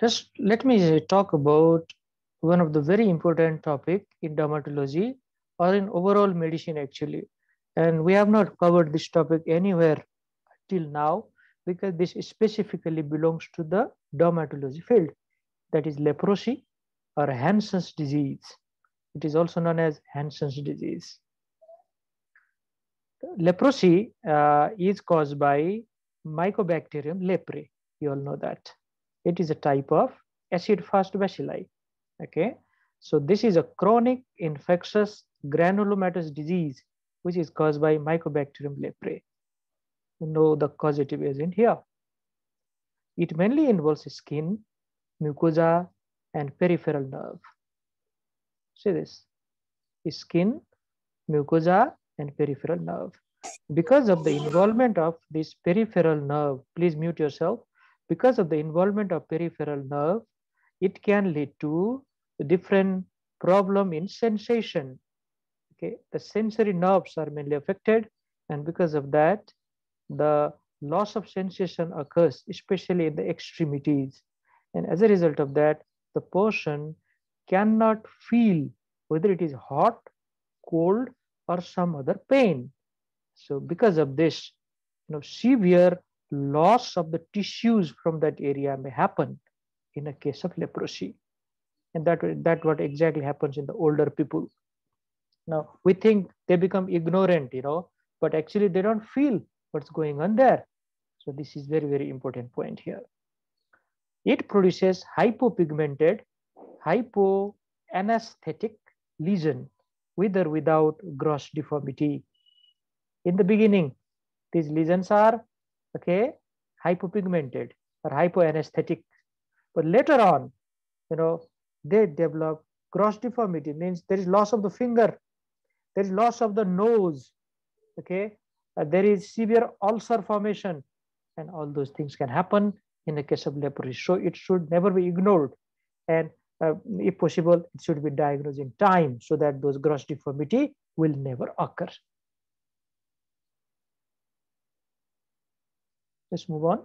Let's, let me talk about one of the very important topic in dermatology or in overall medicine actually. And we have not covered this topic anywhere till now because this specifically belongs to the dermatology field. That is leprosy or Hansen's disease. It is also known as Hansen's disease. Leprosy uh, is caused by Mycobacterium leprae. You all know that. It is a type of acid fast bacilli. Okay. So this is a chronic infectious granulomatous disease which is caused by Mycobacterium leprae. You know the causative agent here. It mainly involves skin, mucosa, and peripheral nerve. See this, skin, mucosa, and peripheral nerve. Because of the involvement of this peripheral nerve, please mute yourself. Because of the involvement of peripheral nerve, it can lead to different problem in sensation. Okay, the sensory nerves are mainly affected, and because of that, the loss of sensation occurs, especially in the extremities. And as a result of that, the person cannot feel whether it is hot, cold, or some other pain. So because of this, you know, severe loss of the tissues from that area may happen in a case of leprosy. And that, that what exactly happens in the older people. Now, we think they become ignorant, you know, but actually they don't feel what's going on there. So this is very, very important point here. It produces hypopigmented, hypoanesthetic lesion with or without gross deformity. In the beginning, these lesions are okay, hypopigmented or hypoanesthetic. But later on, you know, they develop gross deformity, means there is loss of the finger, there is loss of the nose, okay, uh, there is severe ulcer formation, and all those things can happen in the case of leprosy. So it should never be ignored. And uh, if possible, it should be diagnosed in time so that those gross deformity will never occur. Let's move on.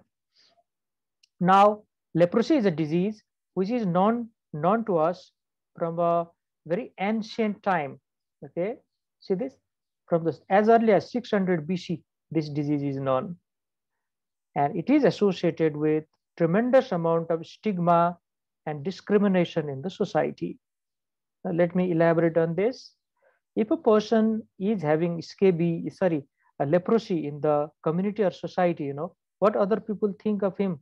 Now, leprosy is a disease which is known, known to us from a very ancient time. Okay, see this? From this, as early as 600 BC, this disease is known. And it is associated with tremendous amount of stigma and discrimination in the society. Now, let me elaborate on this. If a person is having scabies, sorry, leprosy in the community or society, you know, what other people think of him?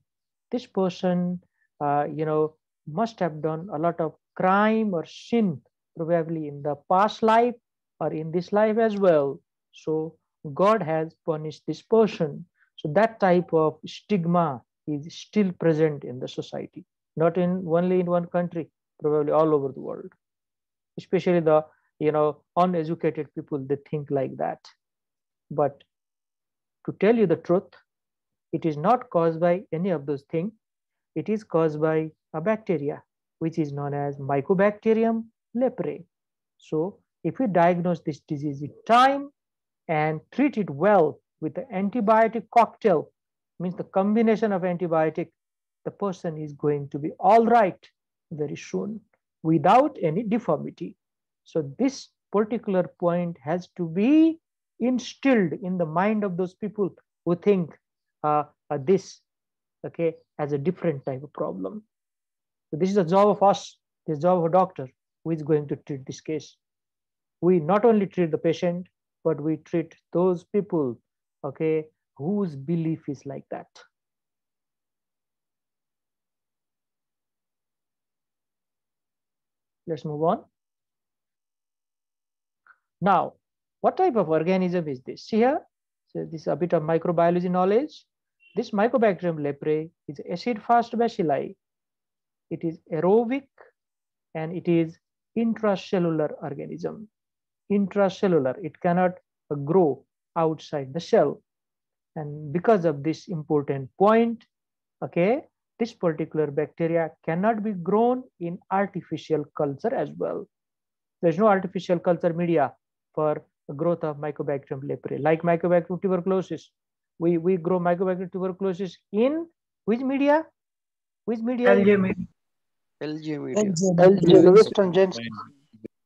This person, uh, you know, must have done a lot of crime or sin, probably in the past life or in this life as well. So God has punished this person. So that type of stigma is still present in the society not in only in one country, probably all over the world. Especially the you know uneducated people, they think like that. But to tell you the truth, it is not caused by any of those things. It is caused by a bacteria, which is known as Mycobacterium leprae. So if we diagnose this disease in time and treat it well with the antibiotic cocktail, means the combination of antibiotic the person is going to be all right very soon without any deformity. So this particular point has to be instilled in the mind of those people who think this okay as a different type of problem. So this is the job of us, the job of a doctor who is going to treat this case. We not only treat the patient, but we treat those people, okay, whose belief is like that. Let's move on. Now, what type of organism is this? See here, so this is a bit of microbiology knowledge. This Mycobacterium leprae is acid-fast bacilli. It is aerobic and it is intracellular organism. Intracellular, it cannot uh, grow outside the cell. And because of this important point, okay, this particular bacteria cannot be grown in artificial culture as well. There's no artificial culture media for growth of Mycobacterium leprae. Like Mycobacterium tuberculosis, we, we grow Mycobacterium tuberculosis in which media? Which media? LJ media. LJ media. LJ, Lowenstein Jensen.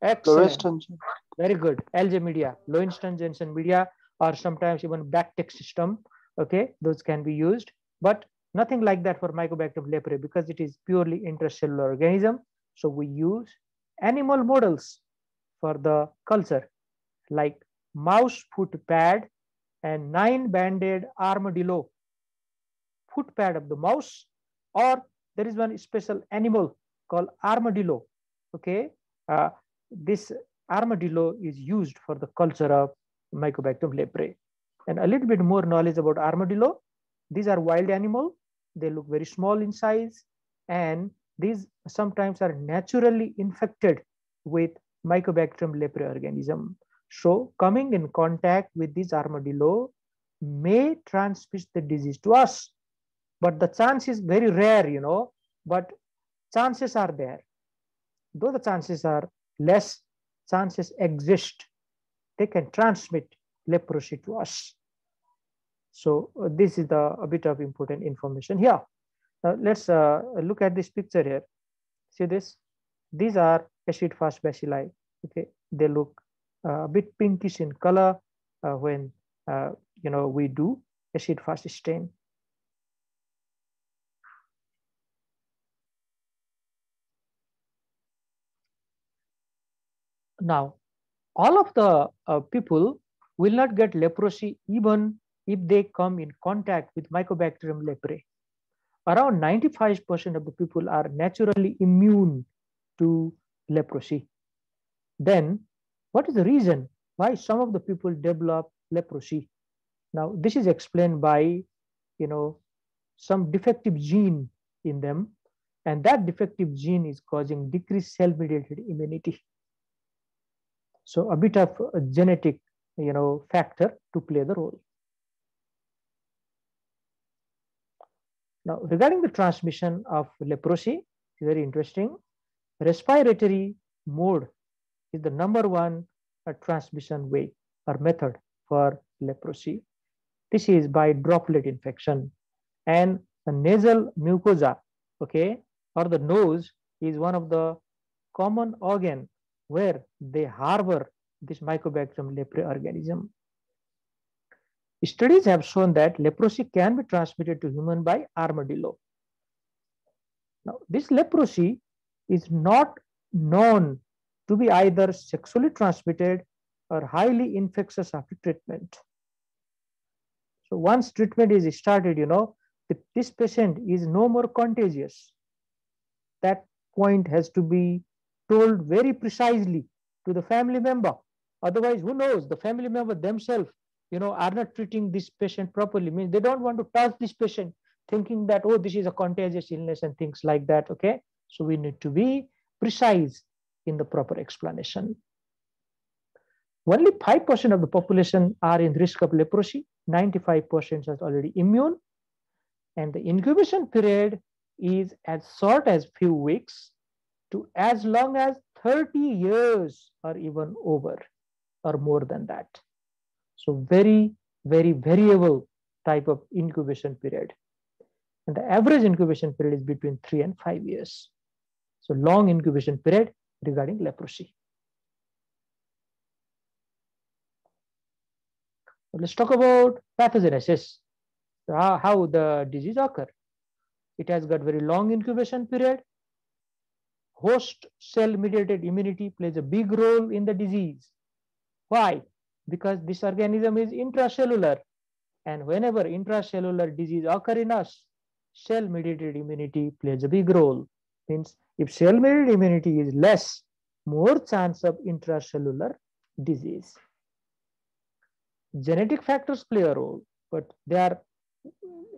Excellent. Very good. LJ media, Lowenstein Jensen media, or sometimes even BACTEC system. Okay, those can be used, but nothing like that for Mycobacterium leprae because it is purely intracellular organism. So we use animal models for the culture, like mouse foot pad and nine banded armadillo foot pad of the mouse, or there is one special animal called armadillo. Okay, uh, this armadillo is used for the culture of Mycobacterium leprae. And a little bit more knowledge about armadillo. These are wild animal. They look very small in size and these sometimes are naturally infected with Mycobacterium leprae organism. So coming in contact with this armadillo may transmit the disease to us. But the chance is very rare, you know, but chances are there. Though the chances are less, chances exist. They can transmit leprosy to us. So uh, this is the, a bit of important information here. Now let's uh, look at this picture here. See this? These are acid fast bacilli. Okay, they look a bit pinkish in color uh, when uh, you know we do acid fast stain. Now, all of the uh, people will not get leprosy even if they come in contact with Mycobacterium leprae. Around 95% of the people are naturally immune to leprosy. Then, what is the reason why some of the people develop leprosy? Now, this is explained by, you know, some defective gene in them, and that defective gene is causing decreased cell-mediated immunity. So a bit of a genetic, you know, factor to play the role. Now, regarding the transmission of leprosy, very interesting. Respiratory mode is the number one uh, transmission way or method for leprosy. This is by droplet infection. And the nasal mucosa, okay, or the nose is one of the common organ where they harbor this Mycobacterium leprae organism. Studies have shown that leprosy can be transmitted to human by armadillo. Now, this leprosy is not known to be either sexually transmitted or highly infectious after treatment. So once treatment is started, you know, this patient is no more contagious. That point has to be told very precisely to the family member. Otherwise, who knows? The family member themselves you know, are not treating this patient properly. Means they don't want to touch this patient, thinking that, oh, this is a contagious illness and things like that. Okay. So we need to be precise in the proper explanation. Only 5% of the population are in risk of leprosy. 95% are already immune. And the incubation period is as short as few weeks to as long as 30 years or even over or more than that. So very, very variable type of incubation period. And the average incubation period is between three and five years. So long incubation period regarding leprosy. Let's talk about pathogenesis, how, how the disease occur. It has got very long incubation period. Host cell mediated immunity plays a big role in the disease. Why? because this organism is intracellular. And whenever intracellular disease occur in us, cell-mediated immunity plays a big role. Means if cell-mediated immunity is less, more chance of intracellular disease. Genetic factors play a role, but they are,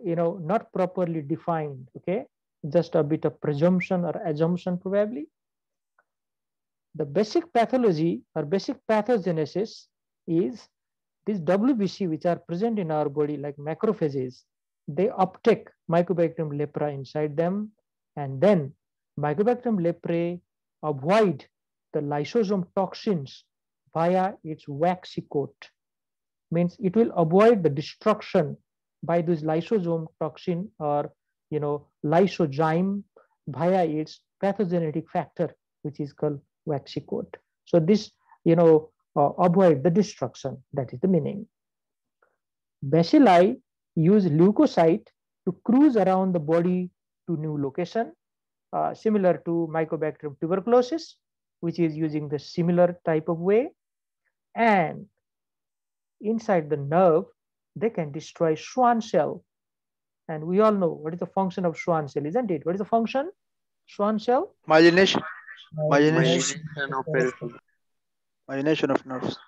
you know, not properly defined. Okay, just a bit of presumption or assumption probably. The basic pathology or basic pathogenesis is these WBC, which are present in our body like macrophages, they uptake Mycobacterium leprae inside them. And then Mycobacterium leprae avoid the lysosome toxins via its waxy coat. Means it will avoid the destruction by this lysosome toxin or you know, lysozyme via its pathogenetic factor, which is called waxy coat. So this, you know, uh, avoid the destruction. That is the meaning. Bacilli use leukocyte to cruise around the body to new location, uh, similar to Mycobacterium tuberculosis, which is using the similar type of way. And inside the nerve, they can destroy Schwann cell. And we all know what is the function of Schwann cell, isn't it? What is the function? Schwann cell? Myelination. Myelination. Myelination of peripheral. Myelination of nerves.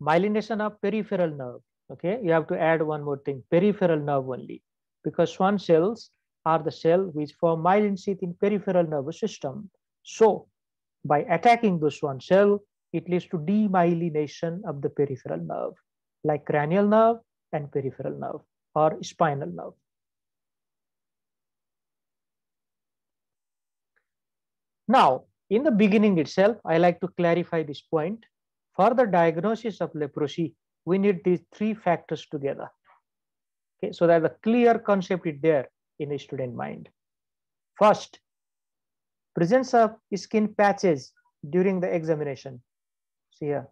Myelination of peripheral nerve. Okay, you have to add one more thing, peripheral nerve only, because Schwann cells are the cell which form myelin sheath in peripheral nervous system. So by attacking the Schwann cell, it leads to demyelination of the peripheral nerve, like cranial nerve and peripheral nerve or spinal nerve. Now, in the beginning itself, I like to clarify this point. For the diagnosis of leprosy, we need these three factors together. Okay, so that the clear concept is there in the student mind. First, presence of skin patches during the examination. See here,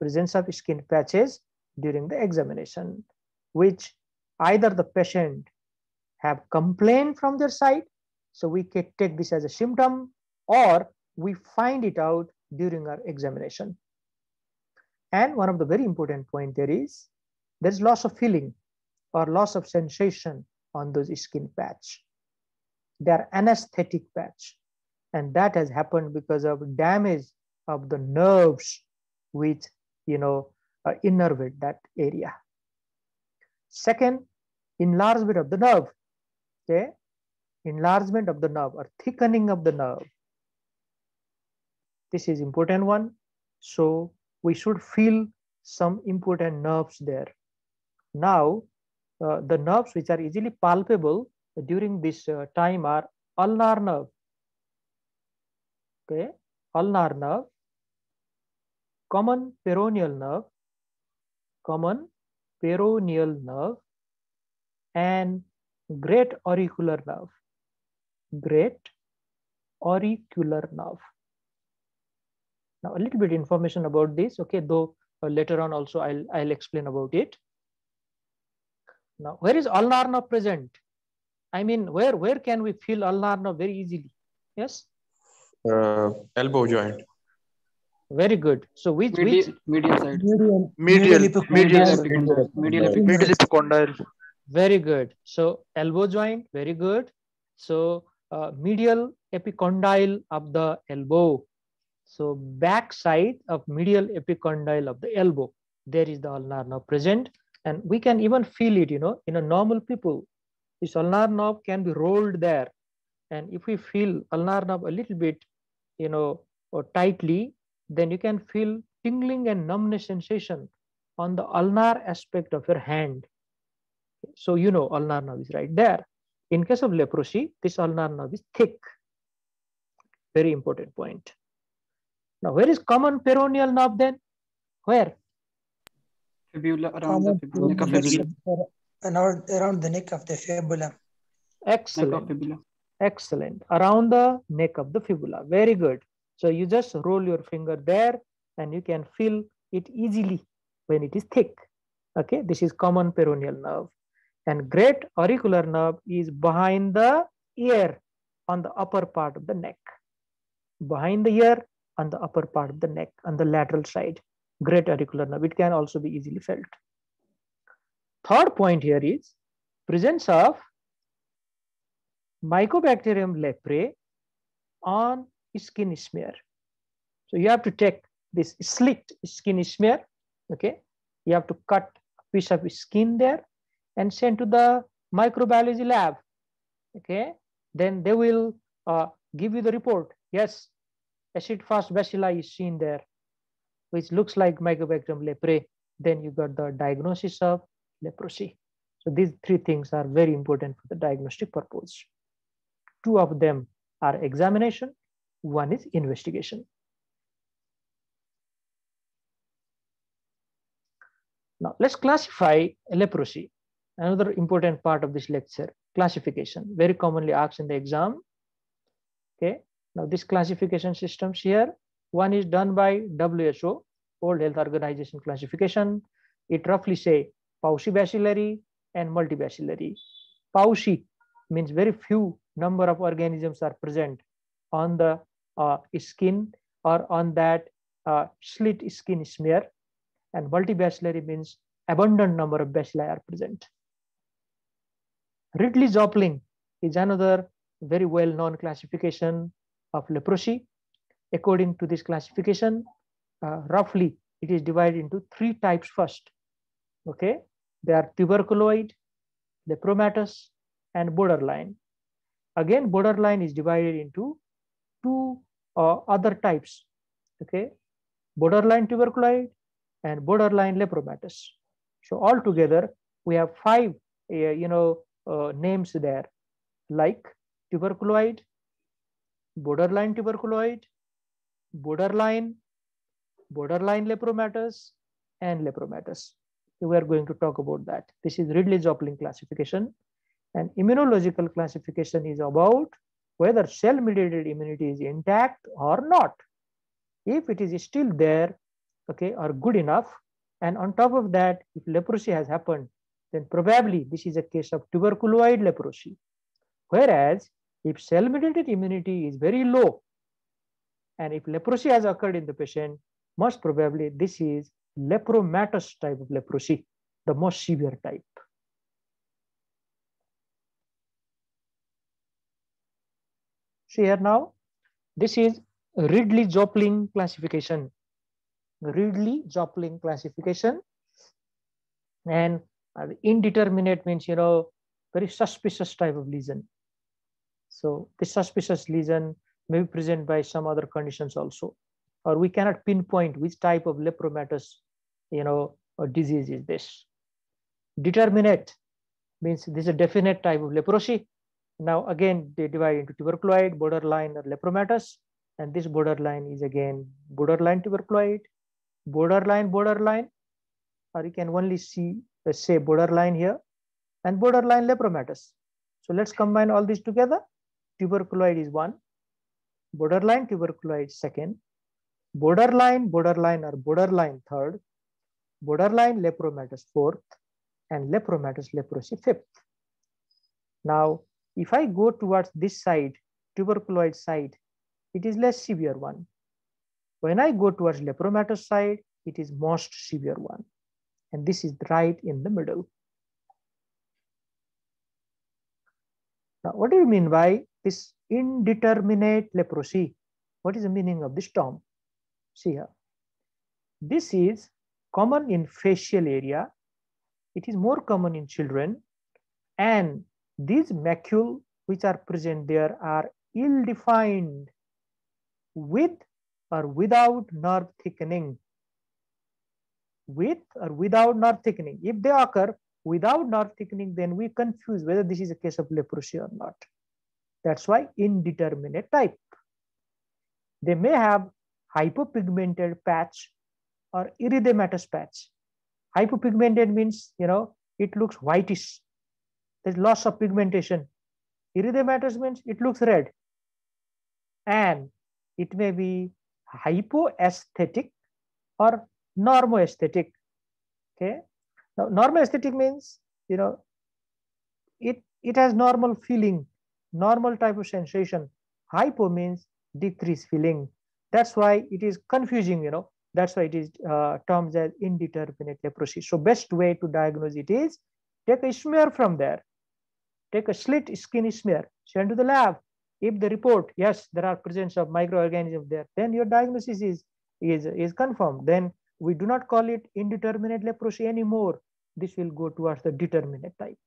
presence of skin patches during the examination, which either the patient have complained from their side, so we can take this as a symptom, or we find it out during our examination. And one of the very important point there is there's loss of feeling or loss of sensation on those skin patch. They are anesthetic patch. And that has happened because of damage of the nerves which, you know, uh, innervate that area. Second, enlargement of the nerve. Okay, enlargement of the nerve or thickening of the nerve. This is important one. So we should feel some important nerves there. Now, uh, the nerves which are easily palpable during this uh, time are ulnar nerve. Okay, ulnar nerve, common peroneal nerve, common peroneal nerve, and great auricular nerve. Great auricular nerve. Now, a little bit information about this. Okay, though uh, later on also I'll I'll explain about it. Now, where is ulnar nerve present? I mean, where where can we feel ulnar nerve very easily? Yes. Uh, elbow joint. Very good. So which which Medial, medial side. Medial. Medial Medial. epicondyle. Medial epicondyle. Middle epicondyle. very good. So elbow joint, very good. So uh, medial epicondyle of the elbow. So back side of medial epicondyle of the elbow, there is the ulnar nerve present. And we can even feel it, you know, in a normal people, this ulnar nerve can be rolled there. And if we feel ulnar nerve a little bit, you know, or tightly, then you can feel tingling and numbness sensation on the ulnar aspect of your hand. So you know ulnar nerve is right there. In case of leprosy, this ulnar nerve is thick. Very important point. Now, where is common peroneal nerve then? Where? Fibula around the fibula. Neck of fibula. around, around the neck of the fibula. Neck of Excellent. fibula. Excellent. Around the neck of the fibula. Very good. So you just roll your finger there and you can feel it easily when it is thick. Okay, this is common peroneal nerve. And great auricular nerve is behind the ear on the upper part of the neck. Behind the ear on the upper part of the neck on the lateral side. Great auricular nerve. It can also be easily felt. Third point here is presence of Mycobacterium leprae on skin smear. So you have to take this slit skin smear, okay? You have to cut a piece of skin there and send to the microbiology lab, okay? Then they will uh, give you the report. Yes, acid fast bacilli is seen there, which looks like Mycobacterium leprae. Then you got the diagnosis of leprosy. So these three things are very important for the diagnostic purpose. Two of them are examination, one is investigation. Now let's classify leprosy. another important part of this lecture, classification, very commonly asked in the exam. Okay, now this classification systems here, one is done by WHO, World Health Organization classification. It roughly say paucibacillary and multibacillary. Pauci means very few number of organisms are present on the uh, skin or on that uh, slit skin smear and multibacillary means abundant number of bacilli are present. Ridley-Jopling is another very well-known classification of leprosy. According to this classification, uh, roughly it is divided into three types first. Okay, they are tuberculoid, lepromatous, and borderline. Again, borderline is divided into two uh, other types. Okay, borderline tuberculoid and borderline lepromatous. So altogether, we have five, uh, you know, uh, names there, like tuberculoid, borderline tuberculoid, borderline, borderline lepromatous, and lepromatous. We are going to talk about that. This is Ridley-Jopling classification. And immunological classification is about whether cell-mediated immunity is intact or not. If it is still there, okay, or good enough, and on top of that, if leprosy has happened, then probably this is a case of tuberculoid leprosy. Whereas if cell-mediated immunity is very low, and if leprosy has occurred in the patient, most probably this is lepromatous type of leprosy, the most severe type. See here now, this is Ridley-Jopling classification. Ridley-Jopling classification. And uh, indeterminate means, you know, very suspicious type of lesion. So this suspicious lesion may be present by some other conditions also, or we cannot pinpoint which type of lepromatous, you know, disease is this. Determinate means this is a definite type of leprosy. Now again, they divide into tuberculoid, borderline, or lepromatous, and this borderline is again borderline tuberculoid, borderline, borderline, or you can only see, let's say borderline here, and borderline lepromatous. So let's combine all these together. Tuberculoid is one, borderline tuberculoid second, borderline, borderline or borderline third, borderline lepromatous fourth, and lepromatous leprosy fifth. Now, if I go towards this side, tuberculoid side, it is less severe one. When I go towards lepromatous side, it is most severe one. And this is right in the middle. Now, what do you mean by this indeterminate leprosy? What is the meaning of this term? See here. This is common in facial area. It is more common in children. And these macule which are present there are ill-defined with or without nerve thickening. With or without nerve thickening. If they occur without nerve thickening, then we confuse whether this is a case of leprosy or not. That's why indeterminate type. They may have hypopigmented patch or erythematous patch. Hypopigmented means, you know, it looks whitish. There's loss of pigmentation. Erythematous means it looks red. And it may be hypoesthetic or normoaesthetic. Okay. Now, normoaesthetic means, you know, it, it has normal feeling, normal type of sensation. Hypo means decreased feeling. That's why it is confusing, you know. That's why it is uh, termed as indeterminate leprosy. So best way to diagnose it is take a smear from there. Take a slit skin smear, send to the lab. If the report, yes, there are presence of microorganisms there, then your diagnosis is, is, is confirmed. Then we do not call it indeterminate leprosy anymore. This will go towards the determinate type.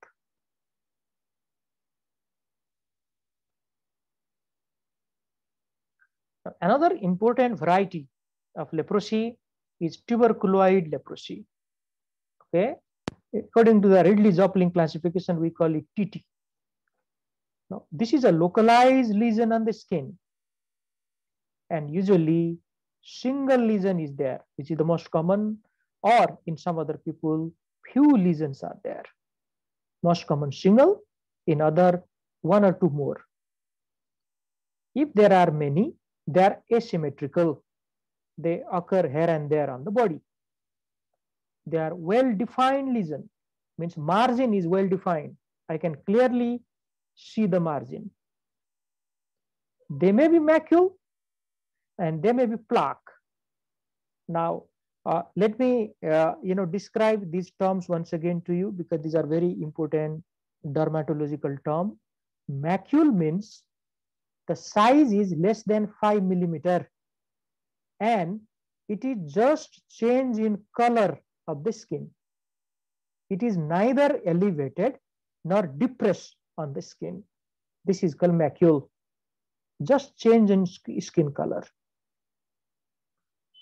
Another important variety of leprosy is tuberculoid leprosy. Okay, according to the Ridley-Jopling classification, we call it TT. Now, this is a localized lesion on the skin, and usually single lesion is there, which is the most common, or in some other people, few lesions are there. most common single, in other one or two more. If there are many, they are asymmetrical. They occur here and there on the body. They are well-defined lesion, means margin is well-defined. I can clearly see the margin. They may be macule and they may be plaque. Now, uh, let me, uh, you know, describe these terms once again to you because these are very important dermatological term. Macule means the size is less than five millimeter and it is just change in color of the skin. It is neither elevated nor depressed on the skin. This is called macule, just change in skin color.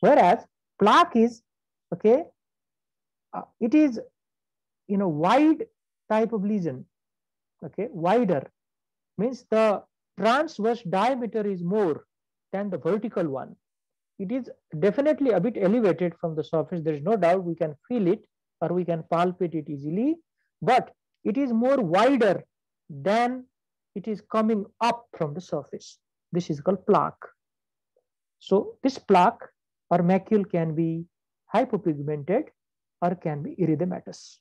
Whereas plaque is, okay, uh, it is, you know, wide type of lesion, okay, wider, means the transverse diameter is more than the vertical one. It is definitely a bit elevated from the surface. There is no doubt we can feel it or we can palpate it easily, but it is more wider than it is coming up from the surface. This is called plaque. So this plaque or macule can be hypopigmented or can be erythematous.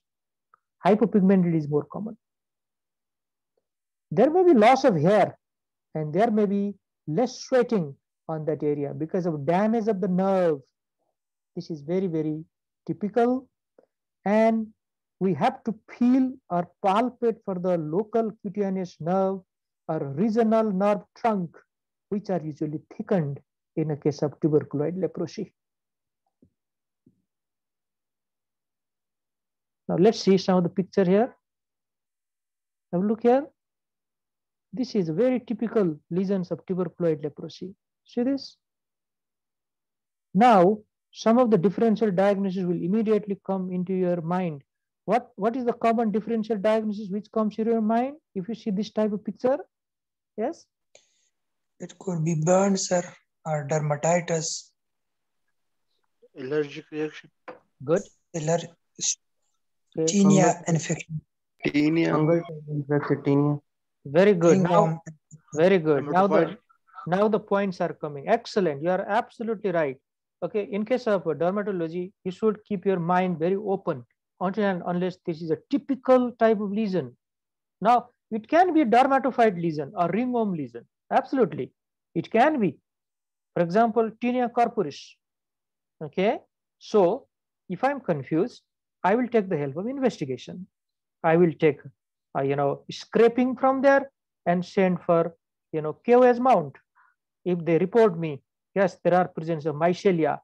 Hypopigmented is more common. There may be loss of hair and there may be less sweating on that area because of damage of the nerve. This is very, very typical. And we have to feel or palpate for the local cutaneous nerve or regional nerve trunk, which are usually thickened in a case of tuberculoid leprosy. Now let's see some of the picture here. Have a look here. This is very typical lesions of tuberculoid leprosy. See this? Now, some of the differential diagnosis will immediately come into your mind. What, what is the common differential diagnosis which comes to your mind if you see this type of picture? Yes? It could be burn, sir, or dermatitis. Allergic reaction. Good. Aller- Okay. tinea infection. Tinea. Fungal infection, tinea. Very good. Now, very good. Now the now the points are coming. Excellent. You are absolutely right. Okay. In case of dermatology, you should keep your mind very open until and unless this is a typical type of lesion. Now, it can be a dermatophyte lesion or ringworm lesion. Absolutely. It can be. For example, tinea corporis. Okay. So if I'm confused, I will take the help of investigation. I will take, uh, you know, scraping from there and send for, you know, KOH mount. If they report me, yes, there are presence of mycelia,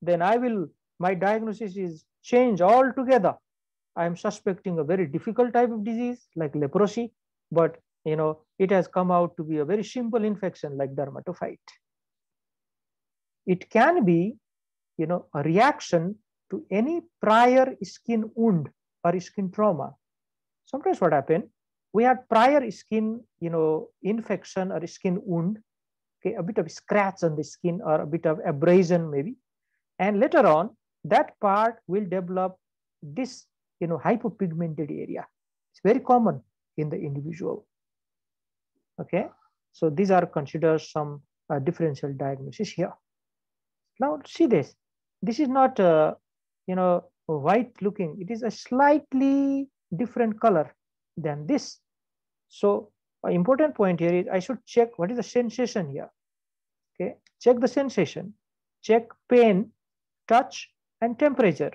then I will, my diagnosis is changed altogether. I am suspecting a very difficult type of disease like leprosy, but you know, it has come out to be a very simple infection like dermatophyte. It can be, you know, a reaction to any prior skin wound or skin trauma. Sometimes what happened, we had prior skin, you know, infection or skin wound, okay, a bit of scratch on the skin or a bit of abrasion maybe. And later on, that part will develop this, you know, hypopigmented area. It's very common in the individual. Okay, so these are considered some uh, differential diagnosis here. Now see this. This is not, uh, you know, white looking. It is a slightly different color than this. So an important point here is I should check what is the sensation here. Okay, check the sensation, check pain, touch, and temperature.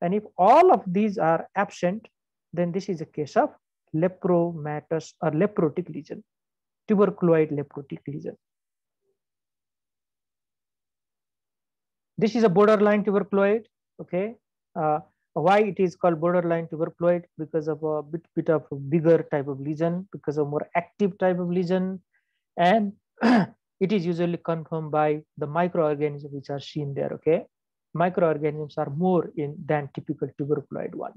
And if all of these are absent, then this is a case of lepromatous or leprotic lesion, tuberculoid leprotic lesion. This is a borderline tuberculoid. Okay, uh, why it is called borderline tuberculoid? Because of a bit bit of bigger type of lesion, because of more active type of lesion, and it is usually confirmed by the microorganisms which are seen there. Okay, microorganisms are more in than typical tuberculoid one.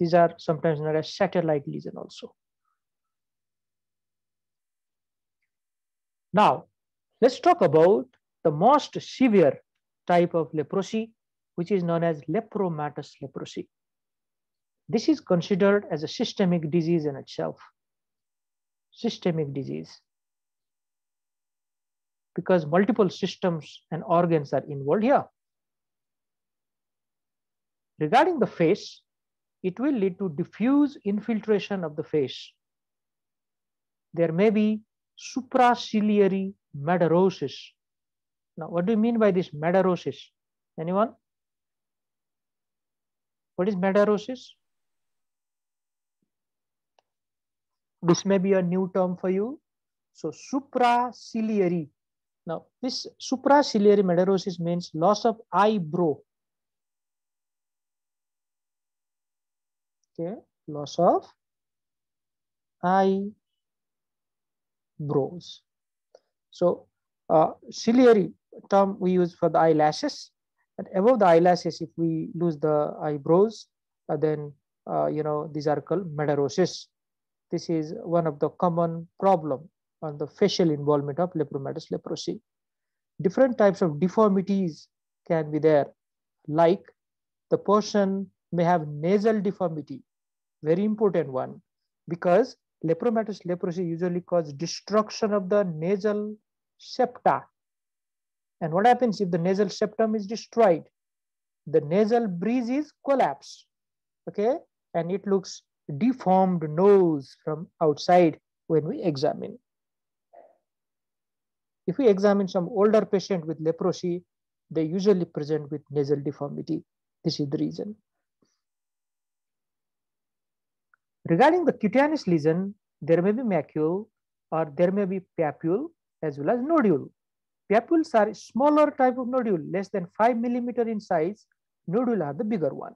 These are sometimes known as satellite lesion also. Now, let's talk about the most severe type of leprosy, which is known as lepromatous leprosy. This is considered as a systemic disease in itself. Systemic disease. Because multiple systems and organs are involved here. Regarding the face, it will lead to diffuse infiltration of the face. There may be supraciliary madarosis. Now, what do you mean by this madarosis? Anyone? What is madarosis? This may be a new term for you. So supraciliary. Now, this supraciliary madarosis means loss of eyebrow. Okay, loss of eyebrows. So, uh, ciliary term we use for the eyelashes. And above the eyelashes, if we lose the eyebrows, uh, then uh, you know these are called madarosis. This is one of the common problem on the facial involvement of lepromatous leprosy. Different types of deformities can be there, like the person may have nasal deformity, very important one, because lepromatous leprosy usually cause destruction of the nasal septa. And what happens if the nasal septum is destroyed? The nasal bridge is collapsed, okay? And it looks deformed nose from outside when we examine. If we examine some older patient with leprosy, they usually present with nasal deformity. This is the reason. Regarding the cutaneous lesion, there may be macule or there may be papule as well as nodule. Papules are smaller type of nodule, less than 5 millimeter in size. Nodule are the bigger one.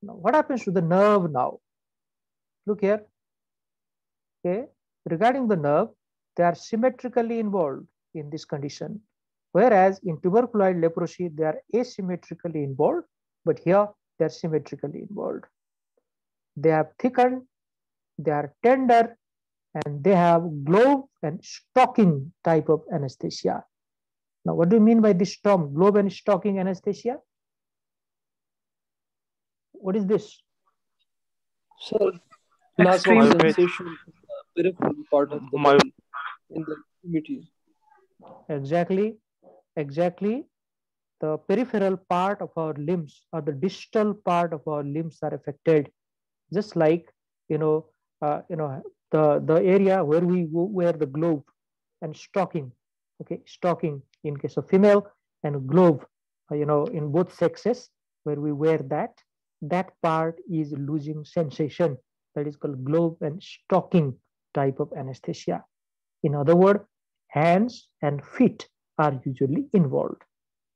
Now, what happens to the nerve now? Look here. Okay, regarding the nerve, they are symmetrically involved in this condition. Whereas in tuberculoid leprosy, they are asymmetrically involved, but here they are symmetrically involved. They have thickened, they are tender, and they have glove and stocking type of anesthesia. Now, what do you mean by this term, glove and stocking anesthesia? What is this? Sir, not Extreme the sensation, peripheral part of the My- body in the extremities. Exactly, exactly. The peripheral part of our limbs or the distal part of our limbs are affected, just like you know, uh, you know, the the area where we wear the glove and stocking. Okay, stocking in case of female and glove, uh, you know, in both sexes where we wear that. That part is losing sensation. That is called glove and stocking type of anesthesia. In other words, hands and feet are usually involved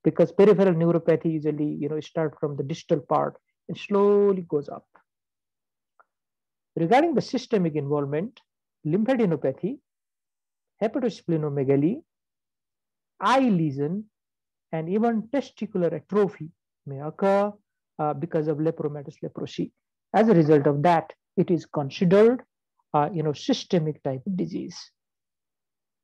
because peripheral neuropathy usually you know start from the distal part and slowly goes up regarding the systemic involvement lymphadenopathy hepatosplenomegaly eye lesion and even testicular atrophy may occur uh, because of lepromatous leprosy as a result of that it is considered uh, you know systemic type of disease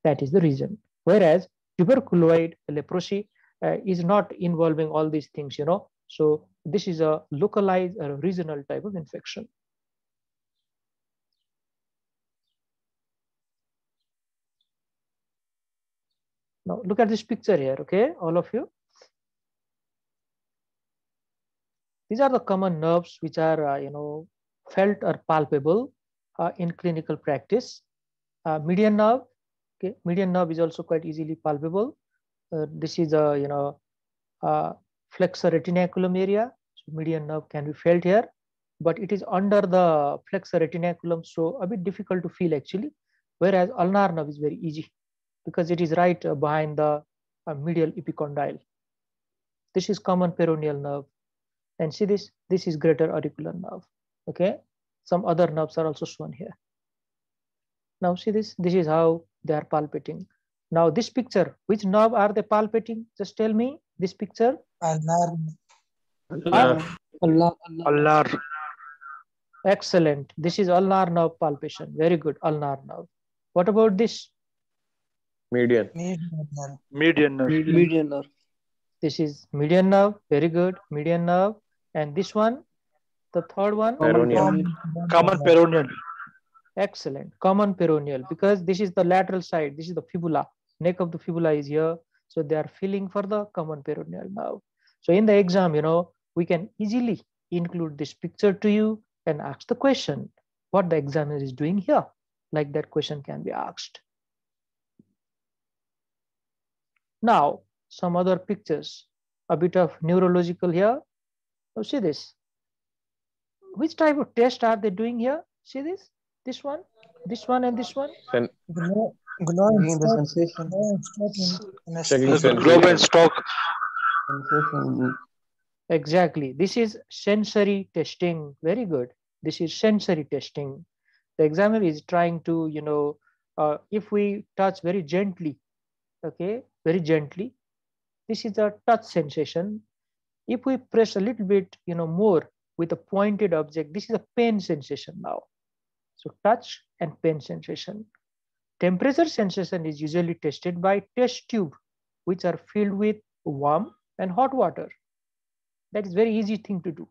that is the reason. Whereas tuberculoid leprosy uh, is not involving all these things, you know. So this is a localized or a regional type of infection. Now look at this picture here, okay, all of you. These are the common nerves which are, uh, you know, felt or palpable uh, in clinical practice. Uh, median nerve, okay median nerve is also quite easily palpable uh, this is a you know flexor retinaculum area so median nerve can be felt here but it is under the flexor retinaculum so a bit difficult to feel actually whereas ulnar nerve is very easy because it is right uh, behind the uh, medial epicondyle this is common peroneal nerve and see this this is greater auricular nerve okay some other nerves are also shown here now see this, this is how they are palpating. Now this picture, which nerve are they palpating? Just tell me this picture. Ulnar. Allah, Allah, Allah. Excellent. This is ulnar nerve palpation. Very good, ulnar nerve. What about this? Median. Median. Median nerve. median nerve. This is median nerve. Very good. Median nerve. And this one, the third one. Peroneal. Common peroneal. Excellent. Common peroneal because this is the lateral side. This is the fibula. Neck of the fibula is here. So they are feeling for the common peroneal nerve. So in the exam, you know, we can easily include this picture to you and ask the question what the examiner is doing here. Like that question can be asked. Now, some other pictures, a bit of neurological here. Oh, see this. Which type of test are they doing here? See this? This one, this one, and this one. Glow, glow Checking the sensation. Checking The glove and stock. Exactly. This is sensory testing. Very good. This is sensory testing. The examiner is trying to, you know, uh, if we touch very gently, okay, very gently, this is a touch sensation. If we press a little bit, you know, more with a pointed object, this is a pain sensation now. So touch and pain sensation. Temperature sensation is usually tested by test tube, which are filled with warm and hot water that is very easy thing to do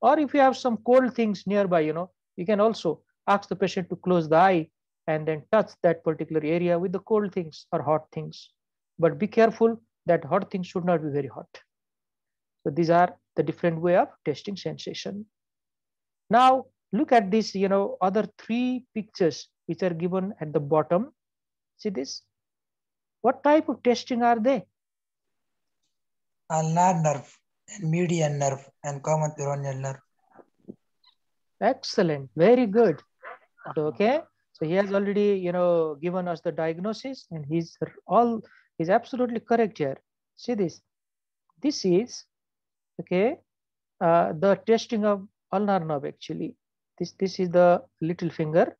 or if you have some cold things nearby you know you can also ask the patient to close the eye and then touch that particular area with the cold things or hot things but be careful that hot things should not be very hot so these are the different way of testing sensation now look at this you know other three pictures which are given at the bottom see this what type of testing are they ulnar nerve and median nerve and common peroneal nerve. Excellent. Very good. Okay. So he has already, you know, given us the diagnosis and he's all, he's absolutely correct here. See this. This is, okay, uh, the testing of ulnar nerve actually. This, this is the little finger,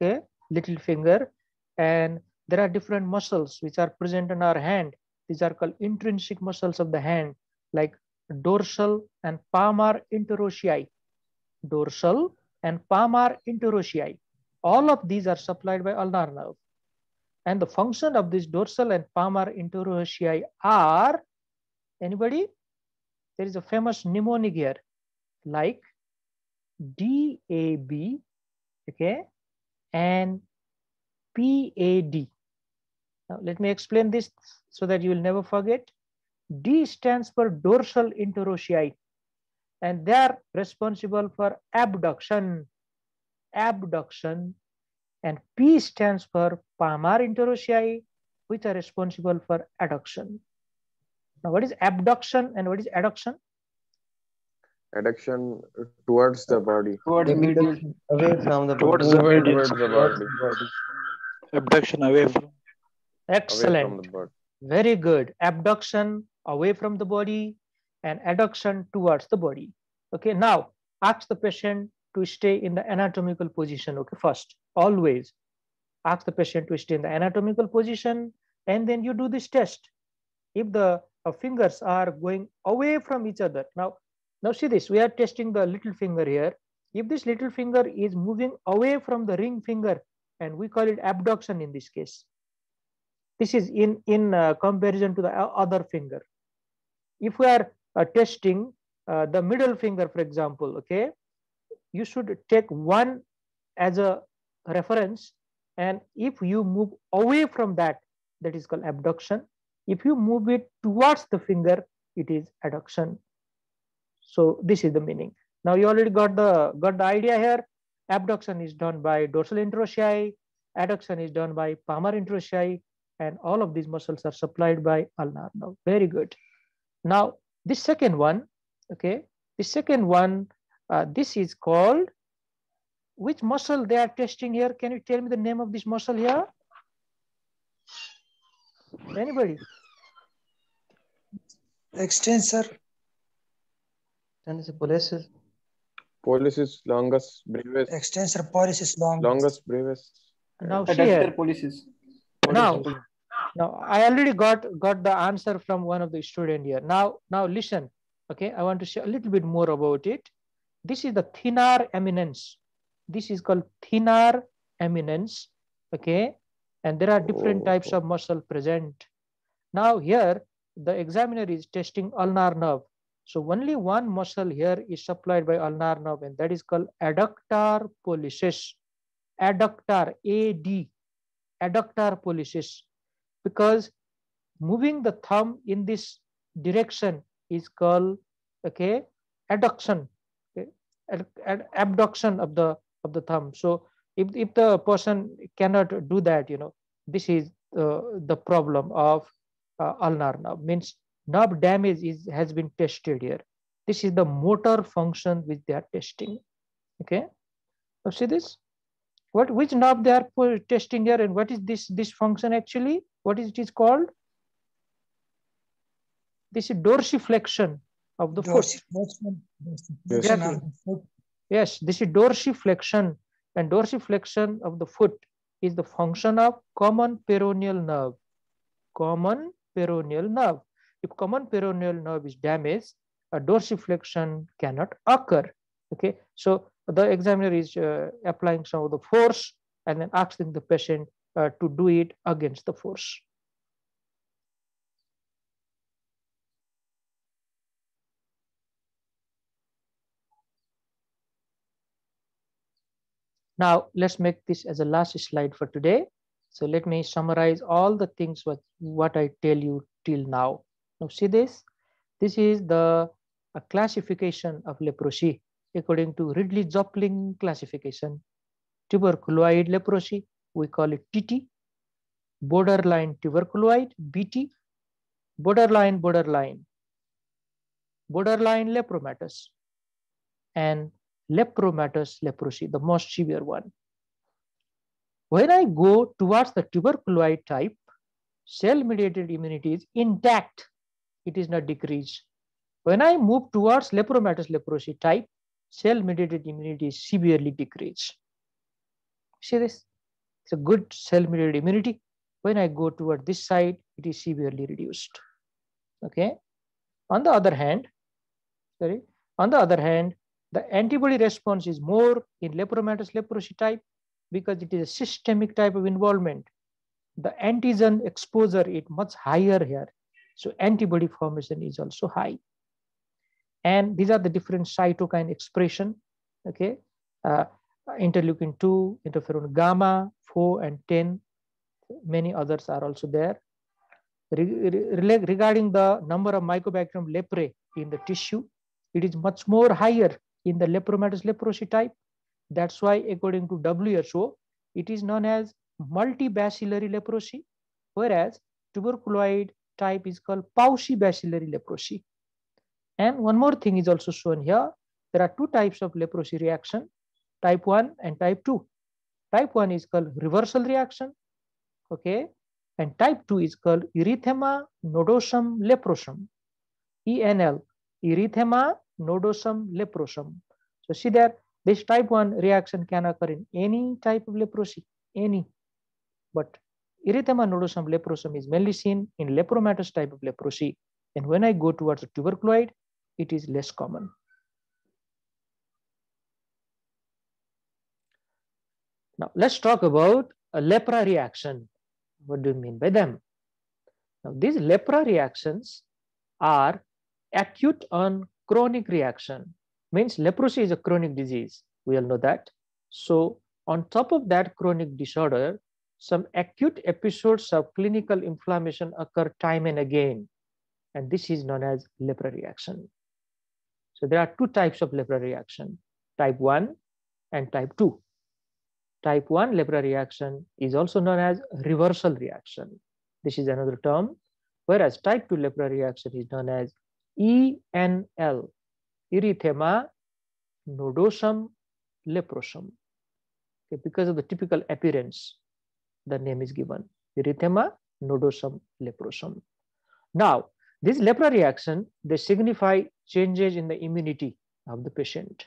okay, little finger. And there are different muscles which are present in our hand. These are called intrinsic muscles of the hand, like dorsal and palmar interossei dorsal and palmar interossei. All of these are supplied by ulnar nerve. And the function of this dorsal and palmar interossei are, anybody? There is a famous mnemonic here, like DAB, okay, and PAD. Now let me explain this so that you will never forget. D stands for dorsal interossei and they are responsible for abduction, abduction. And P stands for palmar interossei, which are responsible for adduction. Now, what is abduction and what is adduction? Adduction towards the body. Towards medial. Away from the Towards body. the towards the body. Abduction away from. Away Excellent. from the body. Very good. Abduction away from the body and adduction towards the body. Okay, now ask the patient to stay in the anatomical position. Okay, first, always ask the patient to stay in the anatomical position and then you do this test. If the uh, fingers are going away from each other. Now, now see this, we are testing the little finger here. If this little finger is moving away from the ring finger and we call it abduction in this case. This is in, in uh, comparison to the other finger. If we are uh, testing uh, the middle finger, for example, okay, you should take one as a reference. And if you move away from that, that is called abduction. If you move it towards the finger, it is adduction. So this is the meaning. Now you already got the got the idea here. Abduction is done by dorsal interossei, adduction is done by palmar interossei, and all of these muscles are supplied by ulnar nerve. Very good. Now this second one, okay, the second one, uh, this is called which muscle they are testing here? Can you tell me the name of this muscle here? Anybody? Extensor, Tensor pollicis. Pollicis longus brevis. extensor pollicis longus. Longus brevis. Now see here. pollicis. Now, now I already got got the answer from one of the student here. Now, now listen. Okay, I want to share a little bit more about it. This is the thenar eminence. This is called thenar eminence. Okay, and there are different oh. types Oh. of muscle present. Now here the examiner is testing ulnar nerve. So only one muscle here is supplied by ulnar nerve and that is called adductor pollicis. Adductor, AD, adductor pollicis. Because moving the thumb in this direction is called, okay, adduction, okay, ad, ad, abduction of the of the thumb. So if, if the person cannot do that, you know, this is uh, the problem of uh, ulnar nerve means nerve damage is has been tested here. This is the motor function which they are testing. Okay, now see this. What which nerve they are testing here, and what is this this function actually? What is it is called? This is dorsiflexion of the foot. Exactly. Yes, this is dorsiflexion, and dorsiflexion of the foot is the function of common peroneal nerve. Common peroneal nerve. If common peroneal nerve is damaged, a dorsiflexion cannot occur. Okay, so the examiner is uh, applying some of the force and then asking the patient uh, to do it against the force. Now let's make this as a last slide for today. So let me summarize all the things what, what I tell you till now. Now see this, this is the classification of leprosy according to Ridley-Jopling classification. Tuberculoid leprosy, we call it TT. Borderline tuberculoid, BT. Borderline, borderline. Borderline lepromatous. And lepromatous leprosy, the most severe one. When I go towards the tuberculoid type, cell-mediated immunity is intact. It is not decreased. When I move towards lepromatous leprosy type, cell-mediated immunity is severely decreased. See this? It's a good cell-mediated immunity. When I go toward this side, it is severely reduced. Okay. On the other hand, sorry, on the other hand, the antibody response is more in lepromatous leprosy type because it is a systemic type of involvement. The antigen exposure is much higher here. So antibody formation is also high. And these are the different cytokine expression, okay? Uh, interleukin 2, interferon gamma, 4 and 10, many others are also there. Re re regarding the number of mycobacterium leprae in the tissue, it is much more higher in the lepromatous leprosy type. That's why according to WHO, it is known as multibacillary leprosy, whereas tuberculoid type is called paucibacillary leprosy. And one more thing is also shown here. There are two types of leprosy reaction, type 1 and type 2. Type 1 is called reversal reaction, okay? And type 2 is called erythema nodosum leprosum, ENL, erythema nodosum leprosum. So see there, this type 1 reaction can occur in any type of leprosy, any. But erythema nodosum leprosum is mainly seen in lepromatous type of leprosy. And when I go towards tuberculoid, it is less common. Now let's talk about a lepra reaction. What do you mean by them? Now these lepra reactions are acute on chronic reaction means leprosy is a chronic disease. We all know that. So on top of that chronic disorder some acute episodes of clinical inflammation occur time and again and this is known as lepra reaction. So there are two types of lepra reaction type 1 and type 2 type 1 lepra reaction is also known as reversal reaction. This is another term whereas type 2 lepra reaction is known as ENL, erythema nodosum leprosum. Okay, because of the typical appearance, the name is given, erythema nodosum leprosum. Now, this lepra reaction, they signify changes in the immunity of the patient.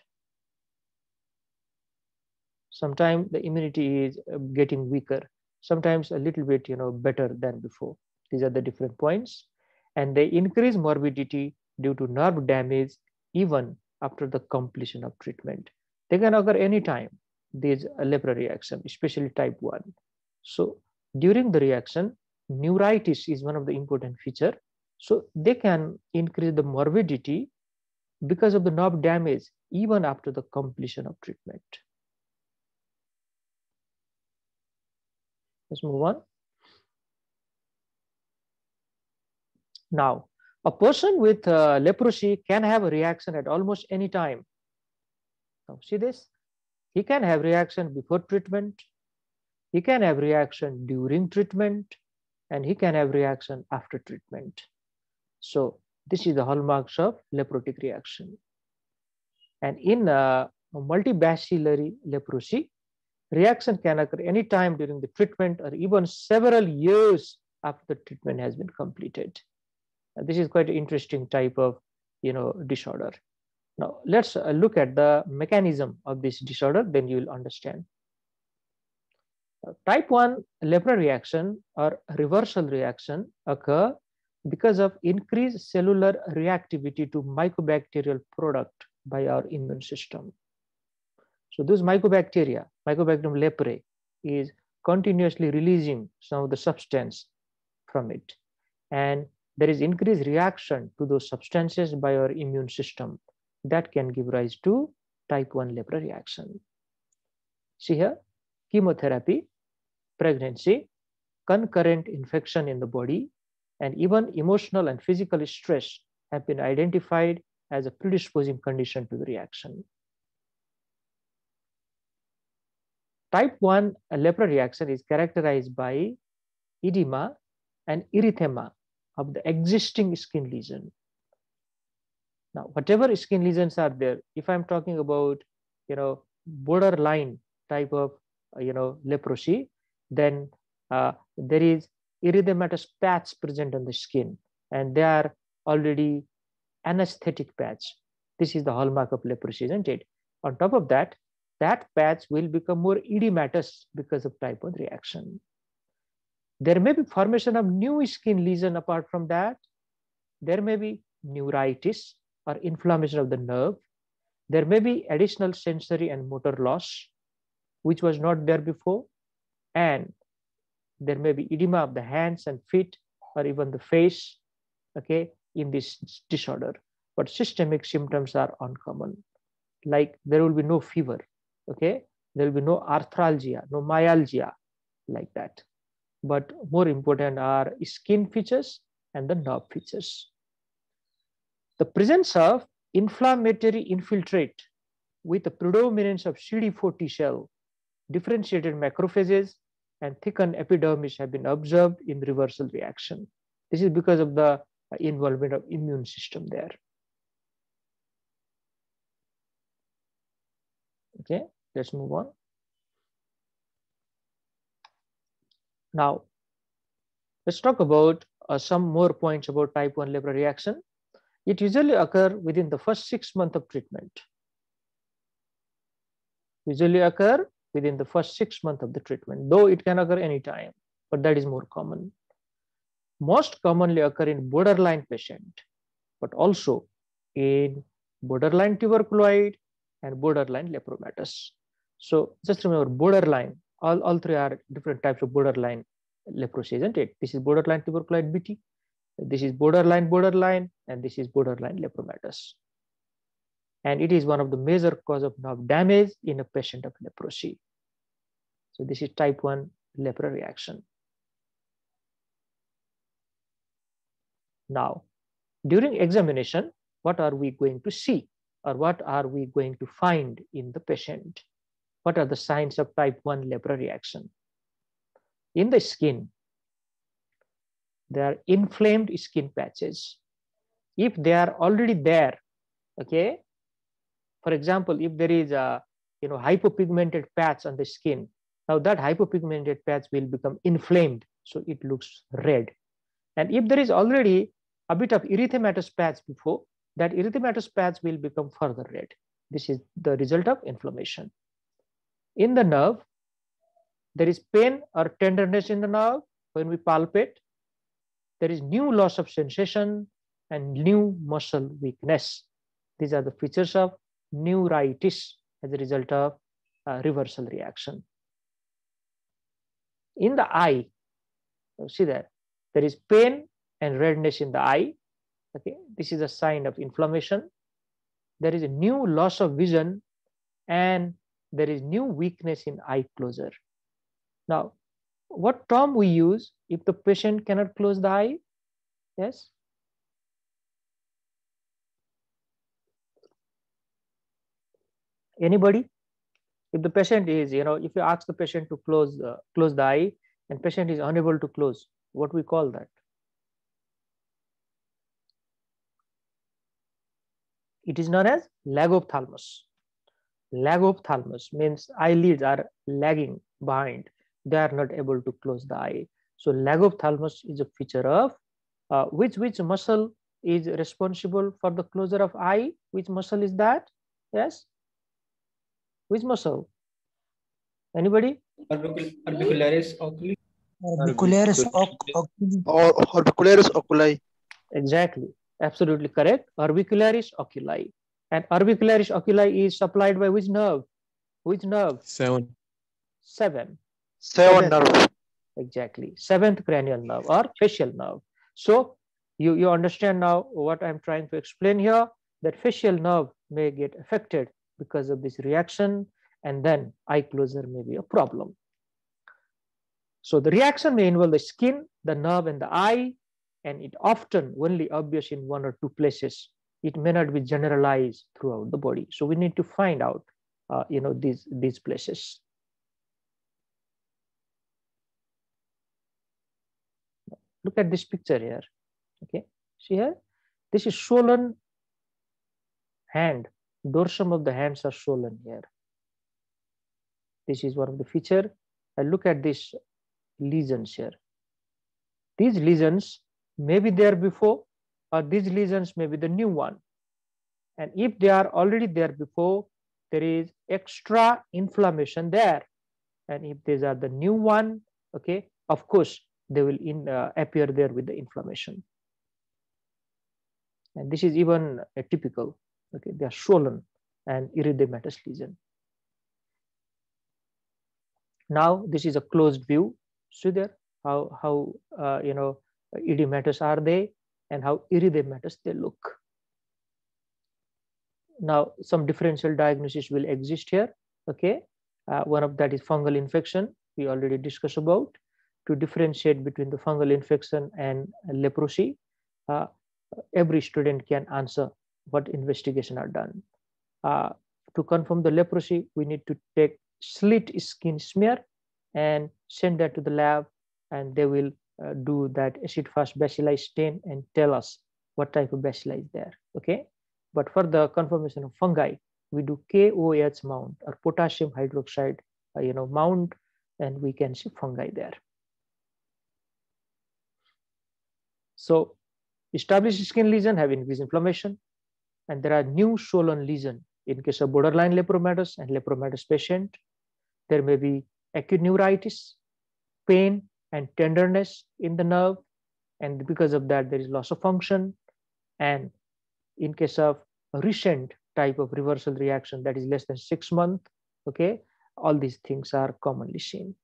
Sometimes the immunity is getting weaker, sometimes a little bit, you know, better than before. These are the different points. And they increase morbidity due to nerve damage even after the completion of treatment. They can occur anytime, these lepra reaction, especially type 1. So during the reaction, neuritis is one of the important feature. So they can increase the morbidity because of the nerve damage even after the completion of treatment. Let's move on. Now, a person with uh, leprosy can have a reaction at almost any time. Now, see this? He can have reaction before treatment, he can have reaction during treatment, and he can have reaction after treatment. So this is the hallmarks of leprotic reaction. And in uh, multibacillary leprosy, reaction can occur any time during the treatment or even several years after the treatment has been completed. This is quite an interesting type of you know disorder. Now let's uh, look at the mechanism of this disorder, then you will understand. Uh, type 1 lepra reaction or reversal reaction occur because of increased cellular reactivity to mycobacterial product by our immune system. So those mycobacteria, Mycobacterium leprae, is continuously releasing some of the substance from it. And there is increased reaction to those substances by our immune system that can give rise to type 1 lepra reaction. See here, chemotherapy, pregnancy, concurrent infection in the body, and even emotional and physical stress have been identified as a predisposing condition to the reaction. Type 1 lepra reaction is characterized by edema and erythema of the existing skin lesion. Now, whatever skin lesions are there, if I'm talking about, you know, borderline type of, you know, leprosy, then uh, there is erythematous patch present on the skin and they are already anesthetic patch. This is the hallmark of leprosy, isn't it? On top of that, that patch will become more edematous because of type 1 reaction. There may be formation of new skin lesion apart from that. There may be neuritis or inflammation of the nerve. There may be additional sensory and motor loss, which was not there before. And there may be edema of the hands and feet or even the face, okay, in this disorder. But systemic symptoms are uncommon. Like there will be no fever, okay? There will be no arthralgia, no myalgia, like that. But more important are skin features and the nerve features. The presence of inflammatory infiltrate with the predominance of CD4 T cell, differentiated macrophages, and thickened epidermis have been observed in reversal reaction. This is because of the involvement of immune system there. Okay, let's move on. Now, let's talk about uh, some more points about type 1 lepra reaction. It usually occur within the first six months of treatment. Usually occur within the first six months of the treatment, though it can occur anytime, but that is more common. Most commonly occur in borderline patient, but also in borderline tuberculoid and borderline lepromatous. So just remember borderline, all, all three are different types of borderline leprosy, isn't it? This is borderline tuberculoid BT, this is borderline borderline, and this is borderline lepromatous and it is one of the major cause of nerve damage in a patient of leprosy. So this is type 1 lepra reaction. Now, during examination, what are we going to see or what are we going to find in the patient? What are the signs of type 1 lepra reaction? In the skin, there are inflamed skin patches. If they are already there, okay, for example, if there is a you know hypopigmented patch on the skin, now that hypopigmented patch will become inflamed, so it looks red. And if there is already a bit of erythematous patch before, that erythematous patch will become further red. This is the result of inflammation. In the nerve, there is pain or tenderness in the nerve when we palpate. There is new loss of sensation and new muscle weakness. These are the features of neuritis as a result of uh, reversal reaction. In the eye, see that there is pain and redness in the eye. Okay, this is a sign of inflammation. There is a new loss of vision and there is new weakness in eye closure. Now, what term we use if the patient cannot close the eye? Yes. Anybody? If the patient is, you know, if you ask the patient to close the close the eye and patient is unable to close, what we call that? It is known as lagophthalmos. Lagophthalmos means eyelids are lagging behind. They are not able to close the eye. So lagophthalmos is a feature of uh, which which muscle is responsible for the closure of eye? Which muscle is that? Yes. Which muscle? Anybody? Orbicularis oculi. Orbicularis oculi. Or orbicularis oculi. Exactly. Absolutely correct. Orbicularis oculi. And orbicularis oculi is supplied by which nerve? Which nerve? Seven. Seven. Seven Seven. nerve. Exactly. Seventh cranial nerve or facial nerve. So you, you understand now what I'm trying to explain here that facial nerve may get affected because of this reaction and then eye closure may be a problem. So the reaction may involve the skin, the nerve and the eye and it often only obvious in one or two places. It may not be generalized throughout the body. So we need to find out uh, you know these these places. look at this picture here. Okay. See here? This is swollen hand. Dorsum of the hands are swollen here. This is one of the feature. And look at these lesions here. These lesions may be there before or these lesions may be the new one and if they are already there before there is extra inflammation there and if these are the new one okay of course they will in, uh, appear there with the inflammation. And this is even uh, typical. Okay, they are swollen and erythematous lesion. Now this is a closed view. See there how how uh, you know edematous are they and how erythematous they look. Now some differential diagnosis will exist here. Okay, uh, one of that is fungal infection. We already discussed about to differentiate between the fungal infection and leprosy, uh, every student can answer what investigation are done. Uh, to confirm the leprosy, we need to take slit skin smear and send that to the lab and they will uh, do that acid fast bacilli stain and tell us what type of bacilli is there, okay? But for the confirmation of fungi, we do KOH mount or potassium hydroxide, uh, you know, mount and we can see fungi there. So established skin lesion have increased inflammation and there are new swollen lesion in case of borderline lepromatous and lepromatous patient. There may be acute neuritis, pain and tenderness in the nerve and because of that there is loss of function and in case of recent type of reversal reaction that is less than six months, okay, all these things are commonly seen.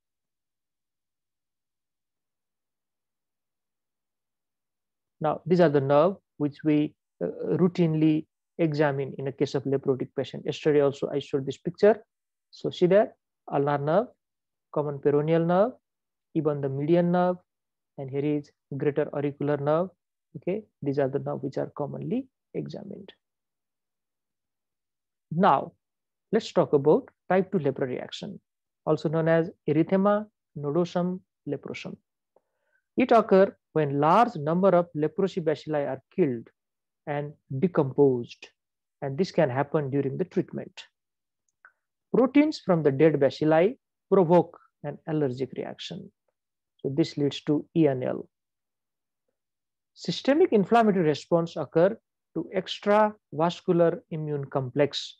Now, these are the nerve which we uh, routinely examine in a case of leprotic patient. Yesterday also I showed this picture. So see there, ulnar nerve, common peroneal nerve, even the median nerve, and here is greater auricular nerve. Okay, these are the nerve which are commonly examined. Now, let's talk about type 2 lepra reaction, also known as erythema nodosum leprosum. It occurs when large number of leprosy bacilli are killed and decomposed, and this can happen during the treatment. Proteins from the dead bacilli provoke an allergic reaction. So this leads to ENL. Systemic inflammatory response occur to extravascular immune complex.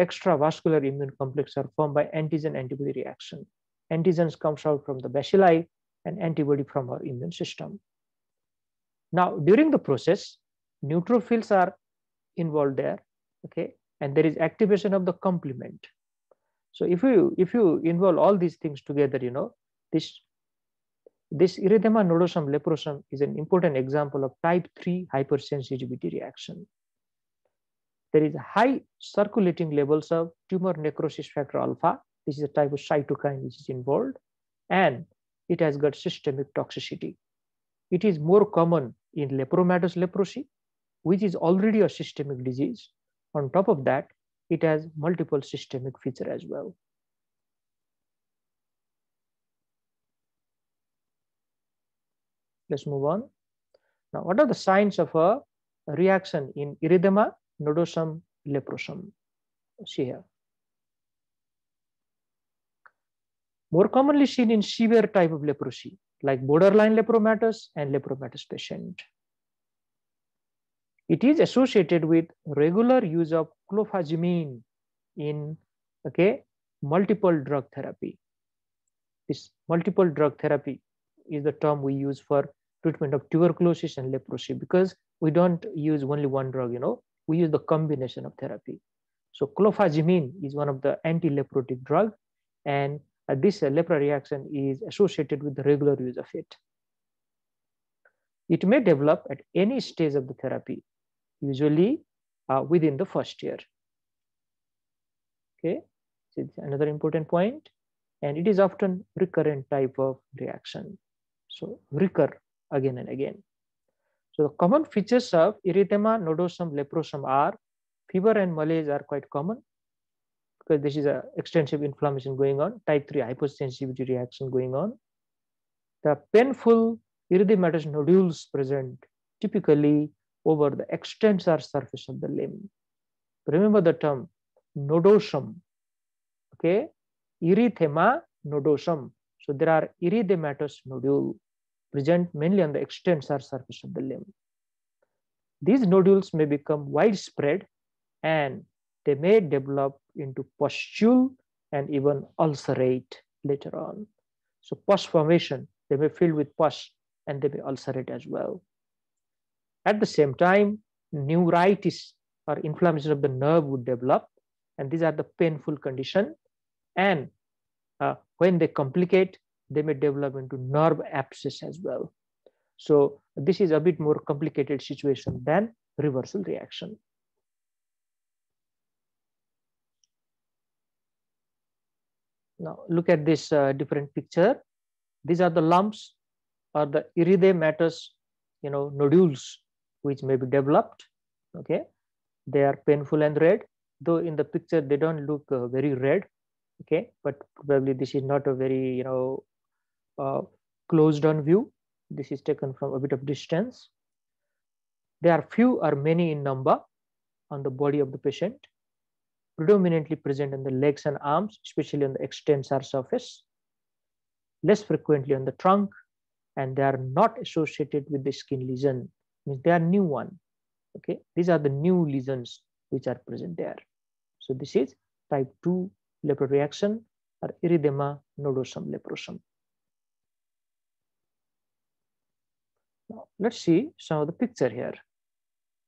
Extravascular immune complex are formed by antigen antibody reaction. Antigens comes out from the bacilli and antibody from our immune system. Now, during the process, neutrophils are involved there, okay, and there is activation of the complement. So if you if you involve all these things together, you know, this this erythema nodosum leprosum is an important example of type 3 hypersensitivity reaction. There is high circulating levels of tumor necrosis factor alpha. This is a type of cytokine which is involved, and it has got systemic toxicity. It is more common in lepromatous leprosy, which is already a systemic disease. On top of that, it has multiple systemic feature as well. Let's move on. Now, what are the signs of a reaction in erythema nodosum leprosum? See here. More commonly seen in severe type of leprosy, like borderline lepromatous and lepromatous patient. It is associated with regular use of clofazimine in okay multiple drug therapy. This multiple drug therapy is the term we use for treatment of tuberculosis and leprosy because we don't use only one drug, you know, we use the combination of therapy. So clofazimine is one of the anti-leprotic drug and uh, this uh, lepra reaction is associated with the regular use of it. It may develop at any stage of the therapy, usually uh, within the first year. Okay, so it's another important point, and it is often recurrent type of reaction. So recur again and again. So the common features of erythema nodosum leprosum are fever and malaise are quite common because this is a extensive inflammation going on, type 3 hypersensitivity reaction going on. The painful erythematous nodules present typically over the extensor surface of the limb. Remember the term nodosum, okay? Erythema nodosum. So there are erythematous nodule present mainly on the extensor surface of the limb. These nodules may become widespread and they may develop into pustule and even ulcerate later on. So pus formation, they may fill with pus and they may ulcerate as well. At the same time, neuritis or inflammation of the nerve would develop and these are the painful condition and uh, when they complicate they may develop into nerve abscess as well. So this is a bit more complicated situation than reversal reaction. Now look at this uh, different picture. These are the lumps or the erythematous, you know, nodules which may be developed. Okay, they are painful and red. Though in the picture they don't look uh, very red. Okay, but probably this is not a very you know uh, closed on view. This is taken from a bit of distance. There are few or many in number on the body of the patient, predominantly present in the legs and arms, especially on the extensor surface, less frequently on the trunk, and they are not associated with the skin lesion, means they are new one. Okay, these are the new lesions which are present there. So this is type 2 lepra reaction or erythema nodosum leprosum. Now, let's see some of the picture here.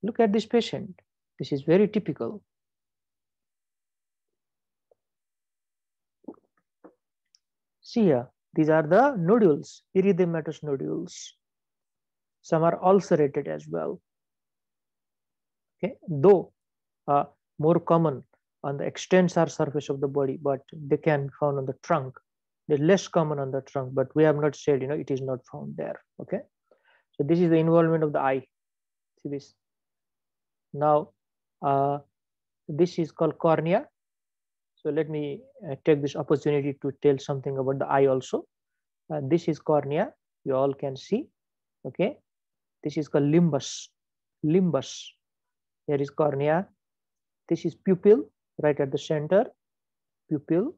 Look at this patient. This is very typical. See here, these are the nodules, erythematous nodules. Some are ulcerated as well. Okay, though uh, more common on the extensor surface of the body, but they can be found on the trunk. They're less common on the trunk, but we have not said, you know, it is not found there. Okay. So this is the involvement of the eye. See this. Now, uh, this is called cornea. So let me uh, take this opportunity to tell something about the eye also. Uh, this is cornea. You all can see. Okay. This is called limbus. Limbus. Here is cornea. This is pupil right at the center. Pupil.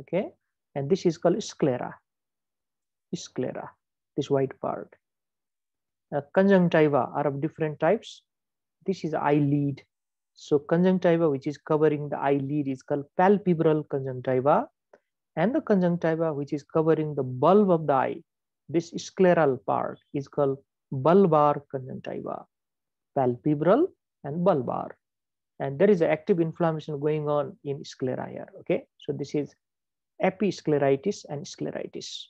Okay. And this is called sclera. Sclera. This white part uh, conjunctiva are of different types. This is eyelid. So conjunctiva, which is covering the eyelid is called palpebral conjunctiva. And the conjunctiva, which is covering the bulb of the eye, this scleral part is called bulbar conjunctiva, palpebral and bulbar. And there is active inflammation going on in sclera here, okay? So this is episcleritis and scleritis.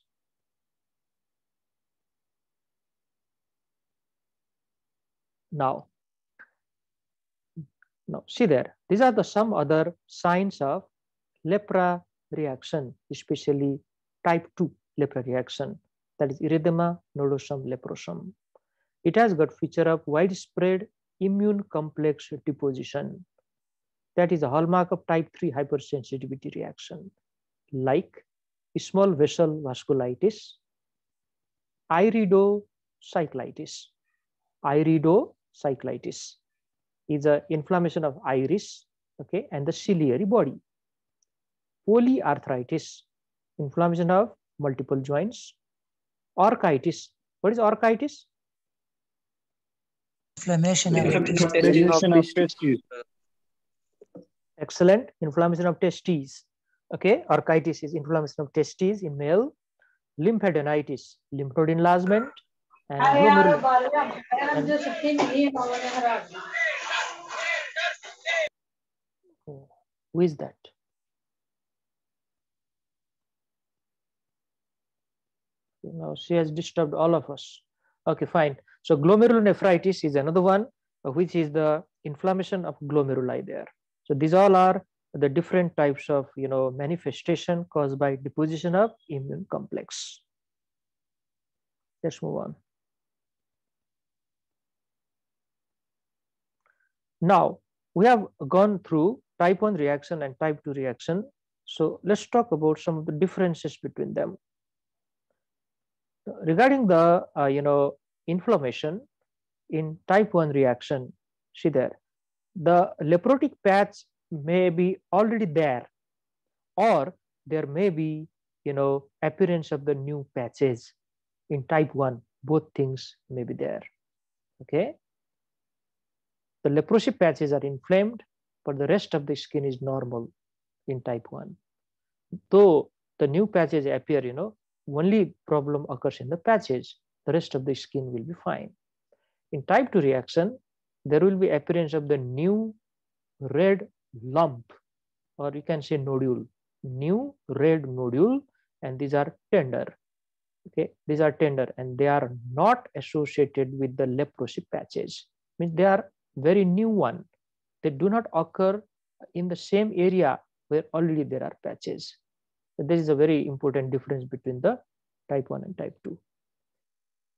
Now, now see there, these are the some other signs of lepra reaction, especially type 2 lepra reaction, that is erythema nodosum leprosum. It has got feature of widespread immune complex deposition. That is a hallmark of type 3 hypersensitivity reaction, like small vessel vasculitis, iridocyclitis. Iridocyclitis is a inflammation of iris, okay, and the ciliary body. Polyarthritis, inflammation of multiple joints. Orchitis. What is orchitis? Inflammation of Inflammation of testes. Excellent. Inflammation of testes. Okay. Orchitis is inflammation of testes in male. Lymphadenitis, lymph node enlargement. And Who is that? Now she has disturbed all of us. Okay, fine. So glomerulonephritis is another one, uh, which is the inflammation of glomeruli there. So these all are the different types of you know manifestation caused by deposition of immune complex. Let's move on. Now we have gone through type 1 reaction and type 2 reaction. So let's talk about some of the differences between them. Regarding the uh, you know inflammation in type 1 reaction, see there, the leprotic patch may be already there or there may be you know appearance of the new patches in type 1 both things may be there okay the leprosy patches are inflamed but the rest of the skin is normal in type 1 though the new patches appear you know only problem occurs in the patches the rest of the skin will be fine. In type 2 reaction there will be appearance of the new red lump or you can say nodule. New red nodule and these are tender. Okay these are tender and they are not associated with the leprosy patches. Means they are very new one. They do not occur in the same area where already there are patches. This is a very important difference between the type 1 and type 2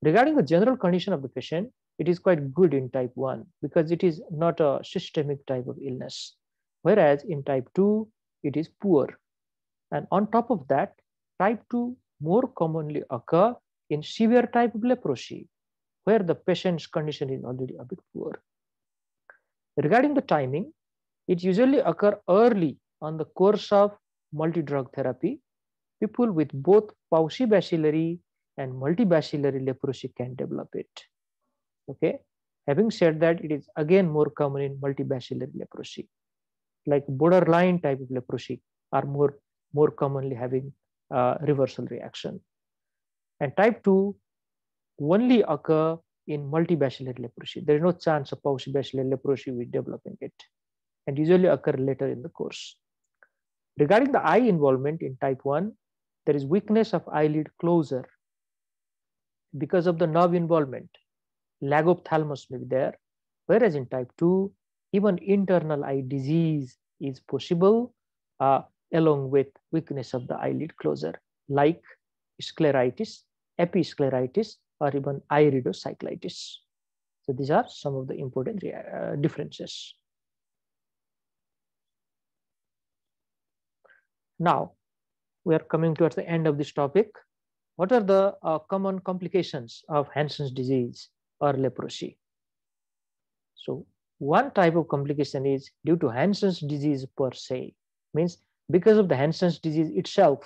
regarding the general condition of the patient it is quite good in type 1 because it is not a systemic type of illness. Whereas in type 2 it is poor. And on top of that type 2 more commonly occur in severe type of leprosy where the patient's condition is already a bit poor regarding the timing it usually occur early on the course of multi-drug therapy. People with both paucibacillary and multibacillary leprosy can develop it. Okay? Having said that it is again more common in multibacillary leprosy. Like borderline type of leprosy are more more commonly having uh, reversal reaction. And type 2 only occur in multibacillary leprosy. There is no chance of paucibacillary leprosy with developing it and usually occur later in the course. Regarding the eye involvement in type 1 there is weakness of eyelid closure because of the nerve involvement. Lagophthalmos may be there whereas in type 2 even internal eye disease is possible uh, along with weakness of the eyelid closure like scleritis episcleritis or even iridocyclitis so these are some of the important uh, differences now we are coming towards the end of this topic what are the uh, common complications of Hansen's disease or leprosy? So one type of complication is due to Hansen's disease per se, means because of the Hansen's disease itself,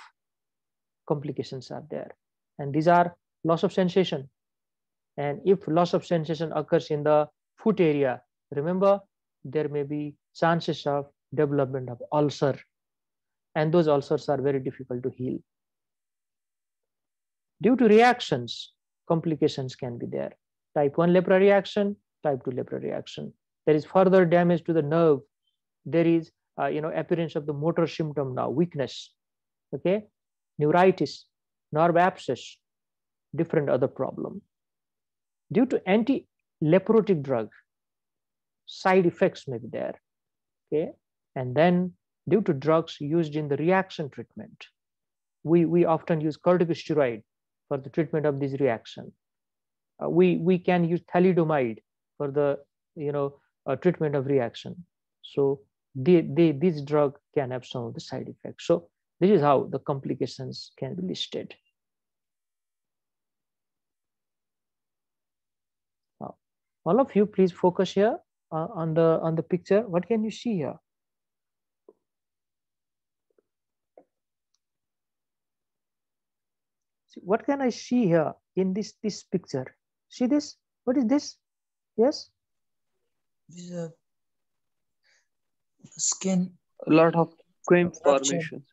complications are there. And these are loss of sensation. And if loss of sensation occurs in the foot area, remember there may be chances of development of ulcer. And those ulcers are very difficult to heal. Due to reactions, complications can be there. Type 1 lepra reaction, type 2 lepra reaction. There is further damage to the nerve. There is uh, you know, appearance of the motor symptom now, weakness, okay? Neuritis, nerve abscess, different other problem. Due to anti leprotic drug. Side effects may be there. Okay. And then due to drugs used in the reaction treatment, we, we often use corticosteroid for the treatment of this reaction. Uh, we, we can use thalidomide for the you know uh, treatment of reaction. So they, they, this drug can have some of the side effects. So this is how the complications can be listed. Now, all of you, please focus here uh, on the on the picture. What can you see here? See, what can I see here in this this picture? See this? What is this? Yes. This is a skin. A lot of cream Fracture. formations.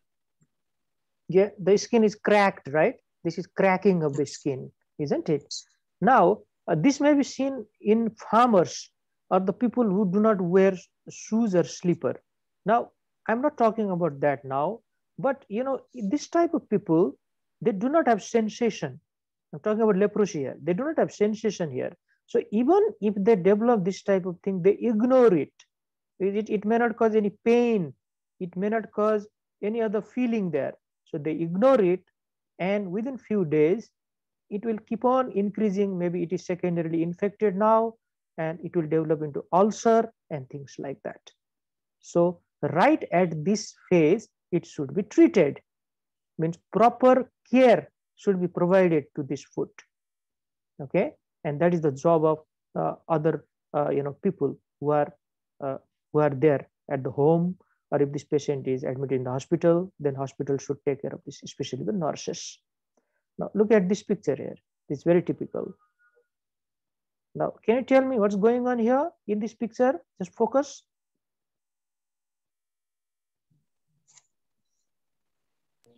yeah the skin is cracked right this is cracking of the skin isn't it now uh, this may be seen in farmers or the people who do not wear shoes or slipper. Now i'm not talking about that now but you know this type of people they do not have sensation. I'm talking about leprosy here. They do not have sensation here. So even if they develop this type of thing they ignore it. It, it may not cause any pain. It may not cause any other feeling there. So they ignore it and within few days, it will keep on increasing. Maybe it is secondarily infected now and it will develop into ulcer and things like that. So right at this phase, it should be treated. Means proper care should be provided to this foot. Okay, and that is the job of uh, other uh, you know people who are uh, who are there at the home or if this patient is admitted in the hospital, then hospital should take care of this, especially the nurses. Now look at this picture here. It's very typical. Now, can you tell me what's going on here in this picture? Just focus.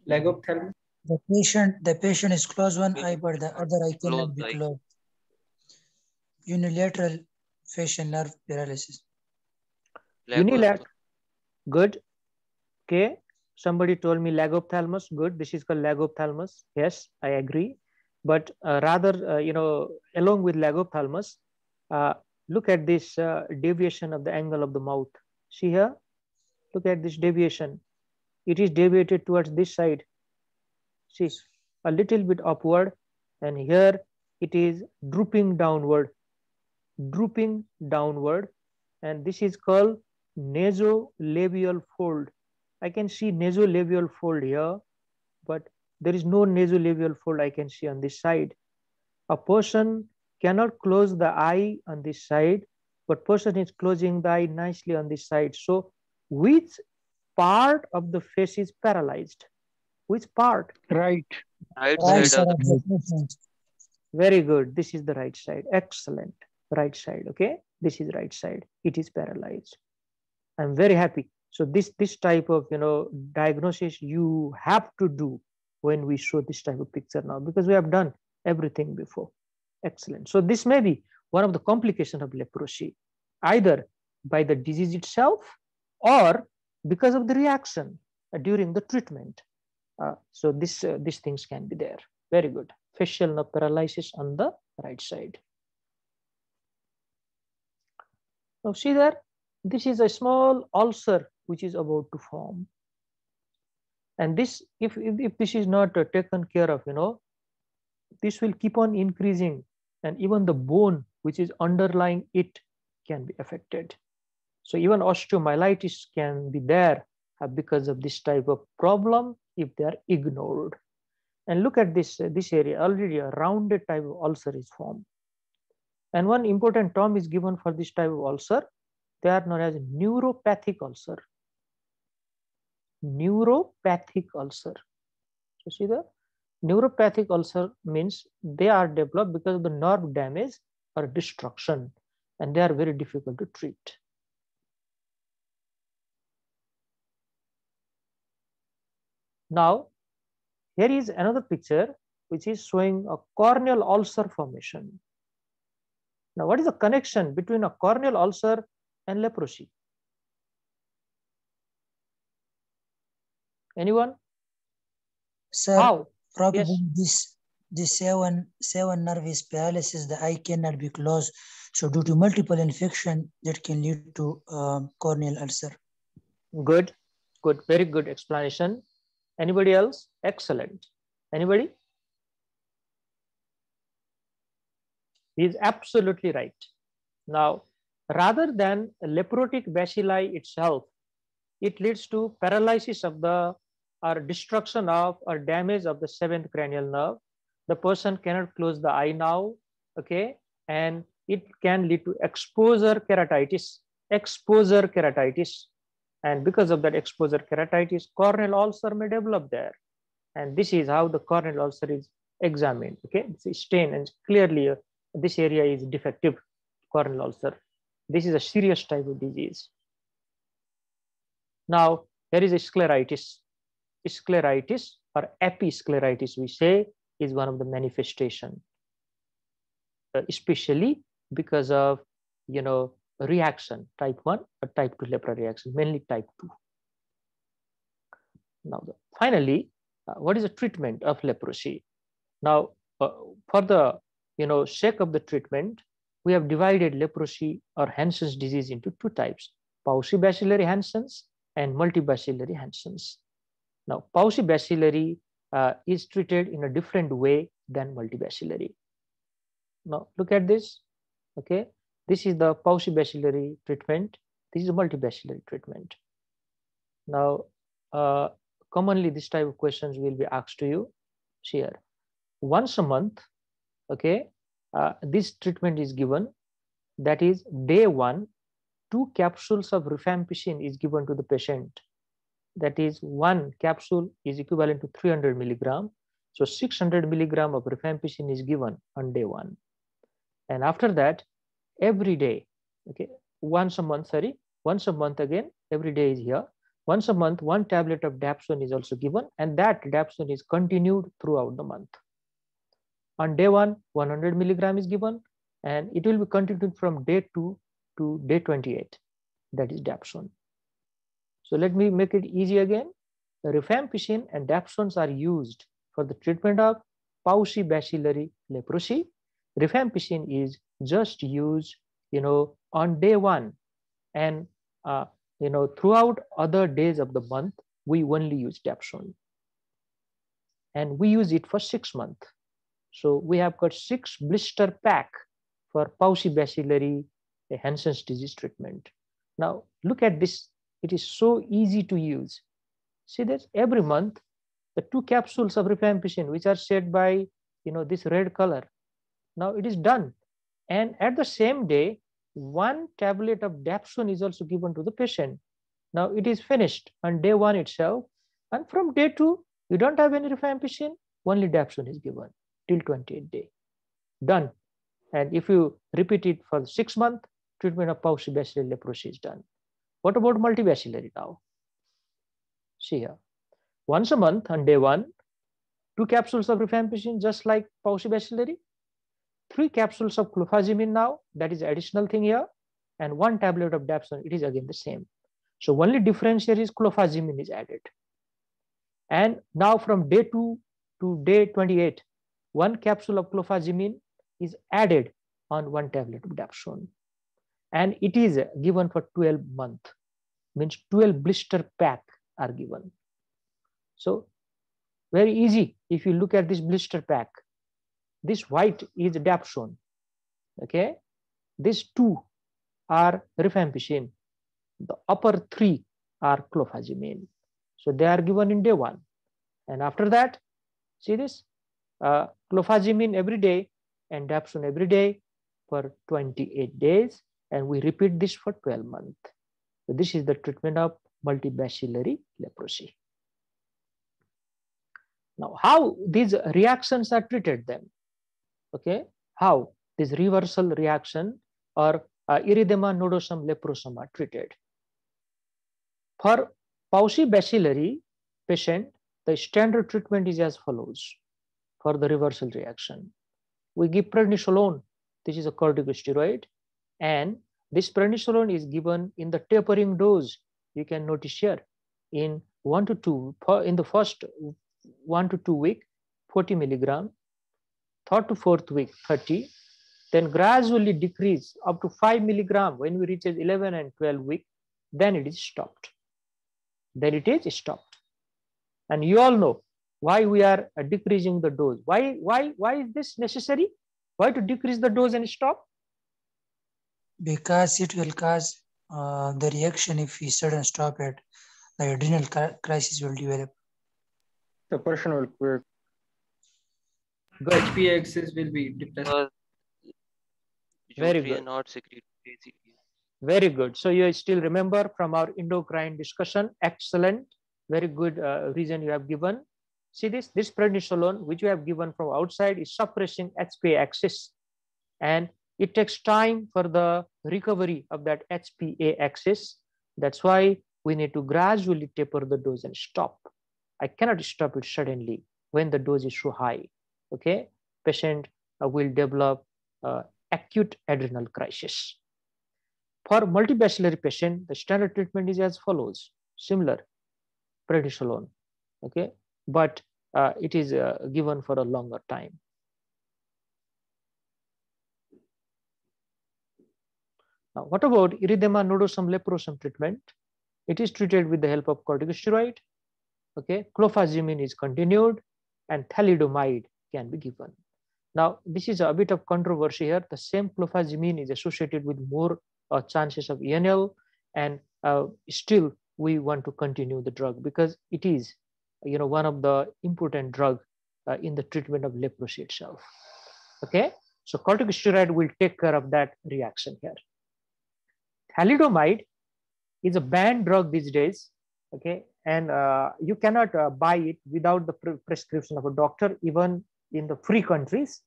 Lagophthalmos. The patient, the patient is closed one eye, but the other eye cannot be closed. Unilateral facial nerve paralysis. Unilateral. Good. Okay. Somebody told me lagophthalmos. Good. This is called lagophthalmos. Yes, I agree. But uh, rather, uh, you know, along with lagophthalmos, uh, look at this uh, deviation of the angle of the mouth. See here? Look at this deviation. It is deviated towards this side. See, a little bit upward. And here it is drooping downward. Drooping downward. And this is called nasolabial fold. I can see nasolabial fold here, but there is no nasolabial fold I can see on this side. A person cannot close the eye on this side, but person is closing the eye nicely on this side. So which part of the face is paralyzed? Which part? Right. Right Right side side of of the patient. Very good. This is the right side. Excellent. Right side. Okay. This is right side. It is paralyzed. I'm very happy. So this this type of you know diagnosis you have to do when we show this type of picture now because we have done everything before. Excellent. So this may be one of the complications of leprosy, either by the disease itself or because of the reaction uh, during the treatment. Uh, so this uh, these things can be there. Very good. Facial nerve paralysis on the right side. Now see there, this is a small ulcer which is about to form. And this, if, if, if this is not uh, taken care of, you know, this will keep on increasing and even the bone which is underlying it can be affected. So even osteomyelitis can be there uh, because of this type of problem if they are ignored. And look at this, uh, this area, already a rounded type of ulcer is formed. And one important term is given for this type of ulcer. They are known as neuropathic ulcer. Neuropathic ulcer. So see the neuropathic ulcer means they are developed because of the nerve damage or destruction and they are very difficult to treat. Now, here is another picture which is showing a corneal ulcer formation. Now, what is the connection between a corneal ulcer and leprosy? Anyone? Sir, How? probably Yes. this this seven seven nerve is paralysis. The eye cannot be closed, So due to multiple infection, that can lead to um, corneal ulcer. Good, good, very good explanation. Anybody else? Excellent. Anybody? He is absolutely right. Now, rather than leprotic bacilli itself, it leads to paralysis of the or destruction of or damage of the seventh cranial nerve. The person cannot close the eye now, okay? And it can lead to exposure keratitis, exposure keratitis. And because of that exposure keratitis, corneal ulcer may develop there. And this is how the corneal ulcer is examined, okay? It's stain and clearly uh, this area is defective corneal ulcer. This is a serious type of disease. Now, there is a scleritis. Scleritis or episcleritis, we say, is one of the manifestation, uh, especially because of, you know, reaction, type 1 or type 2 lepra reaction, mainly type 2. Now, finally, uh, what is the treatment of leprosy? Now, uh, for the, you know, sake of the treatment, we have divided leprosy or Hansen's disease into two types, paucibacillary Hansen's and multibacillary Hansen's. Now, paucibacillary uh, is treated in a different way than multibacillary. Now, look at this. Okay, this is the paucibacillary treatment. This is multibacillary treatment. Now, uh, commonly this type of questions will be asked to you here. Once a month, okay, uh, this treatment is given. That is day one, two capsules of rifampicin is given to the patient. That is one capsule is equivalent to 300 milligram. So 600 milligram of rifampicin is given on day one. And after that, every day, okay, once a month, sorry, once a month again, every day is here. Once a month, one tablet of dapsone is also given, and that dapsone is continued throughout the month. On day one, 100 milligram is given, and it will be continued from day two to day 28. That is dapsone. So let me make it easy again. The Rifampicin and dapsones are used for the treatment of paucibacillary leprosy. Rifampicin is just used, you know, on day one, and uh, you know, throughout other days of the month, we only use dapsone, and we use it for six months. So we have got six blister pack for paucibacillary Hansen's disease treatment. Now look at this. It is so easy to use. See that every month, the two capsules of rifampicin, which are set by you know this red color. Now it is done. And at the same day, one tablet of dapsone is also given to the patient. Now it is finished on day one itself. And from day two, you don't have any rifampicin, only dapsone is given till 28 day. Done. And if you repeat it for six months, treatment of paucibacillary leprosy is done. What about multibacillary now? See here. Once a month on day one, two capsules of rifampicin, just like paucibacillary, three capsules of clofazimine now, that is additional thing here, and one tablet of dapsone, it is again the same. So only difference here is clofazimine is added. And now from day two to day 28, one capsule of clofazimine is added on one tablet of dapsone. And it is given for 12 month, means 12 blister pack are given. So very easy if you look at this blister pack. This white is dapsone, okay? These two are rifampicin. The upper three are clofazimine. So they are given in day one. And after that, see this, uh, clofazimine every day and dapsone every day for 28 days. And we repeat this for 12 months. So this is the treatment of multibacillary leprosy. Now, how these reactions are treated then? Okay, how this reversal reaction or uh, erythema nodosum leprosum are treated. For paucibacillary patient, the standard treatment is as follows for the reversal reaction. We give prednisolone, this is a corticosteroid, and this prednisolone is given in the tapering dose. You can notice here in one to two, in the first one to two week, 40 milligram, third to fourth week, 30, then gradually decrease up to 5 milligram when we reaches 11 and 12 week, then it is stopped. Then it is stopped. And you all know why we are decreasing the dose. Why, why, why is this necessary? Why to decrease the dose and stop? Because it will cause uh, the reaction if we sudden stop it, the adrenal crisis will develop. The person will quit. The HPA axis will be depressed. Because Very good. not secrete Very good. So you still remember from our endocrine discussion. Excellent. Very good uh, reason you have given. See this, this prednisolone, which you have given from outside is suppressing HPA axis. And it takes time for the recovery of that HPA axis. That's why we need to gradually taper the dose and stop. I cannot stop it suddenly when the dose is too high. Okay, patient uh, will develop uh, acute adrenal crisis. For multibacillary patient, the standard treatment is as follows, similar, prednisolone, okay, but uh, it is uh, given for a longer time. Now, what about erythema nodosum leprosum treatment? It is treated with the help of corticosteroid. Okay, clofazimine is continued and thalidomide can be given. Now, this is a bit of controversy here. The same clofazimine is associated with more uh, chances of ENL and uh, still we want to continue the drug because it is you know one of the important drug uh, in the treatment of leprosy itself okay so corticosteroid will take care of that reaction here thalidomide is a banned drug these days okay? And uh, you cannot uh, buy it without the pre prescription of a doctor even in the free countries.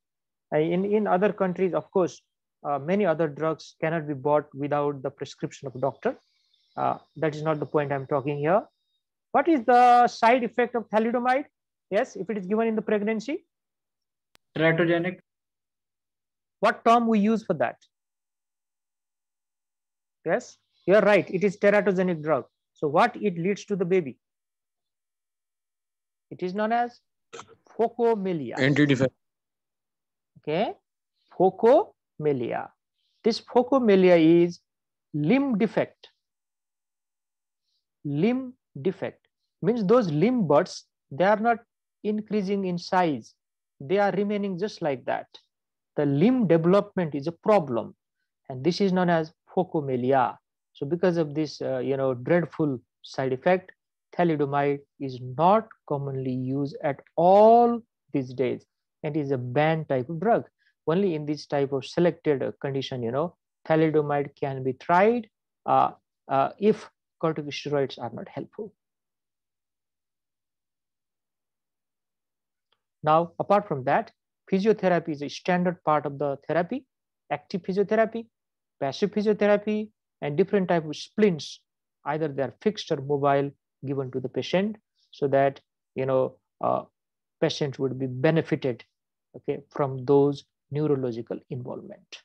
Uh, in in other countries of course uh, many other drugs cannot be bought without the prescription of a doctor. Uh, that is not the point i'm talking here. What is the side effect of thalidomide? Yes if it is given in the pregnancy. Teratogenic. what term we use for that yes? You're right. It is teratogenic drug. So what it leads to the baby? It is known as phocomelia. Okay? Phocomelia. This phocomelia is limb defect. Limb defect means those limb buds they are not increasing in size. They are remaining just like that. The limb development is a problem. And this is known as phocomelia so because of this uh, you know dreadful side effect thalidomide is not commonly used at all these days and is a banned type of drug. Only in this type of selected uh, condition you know thalidomide can be tried uh, uh, if corticosteroids are not helpful. Now apart from that physiotherapy is a standard part of the therapy active physiotherapy passive physiotherapy and different type of splints. Either they are fixed or mobile given to the patient so that you know uh, patient would be benefited okay from those neurological involvement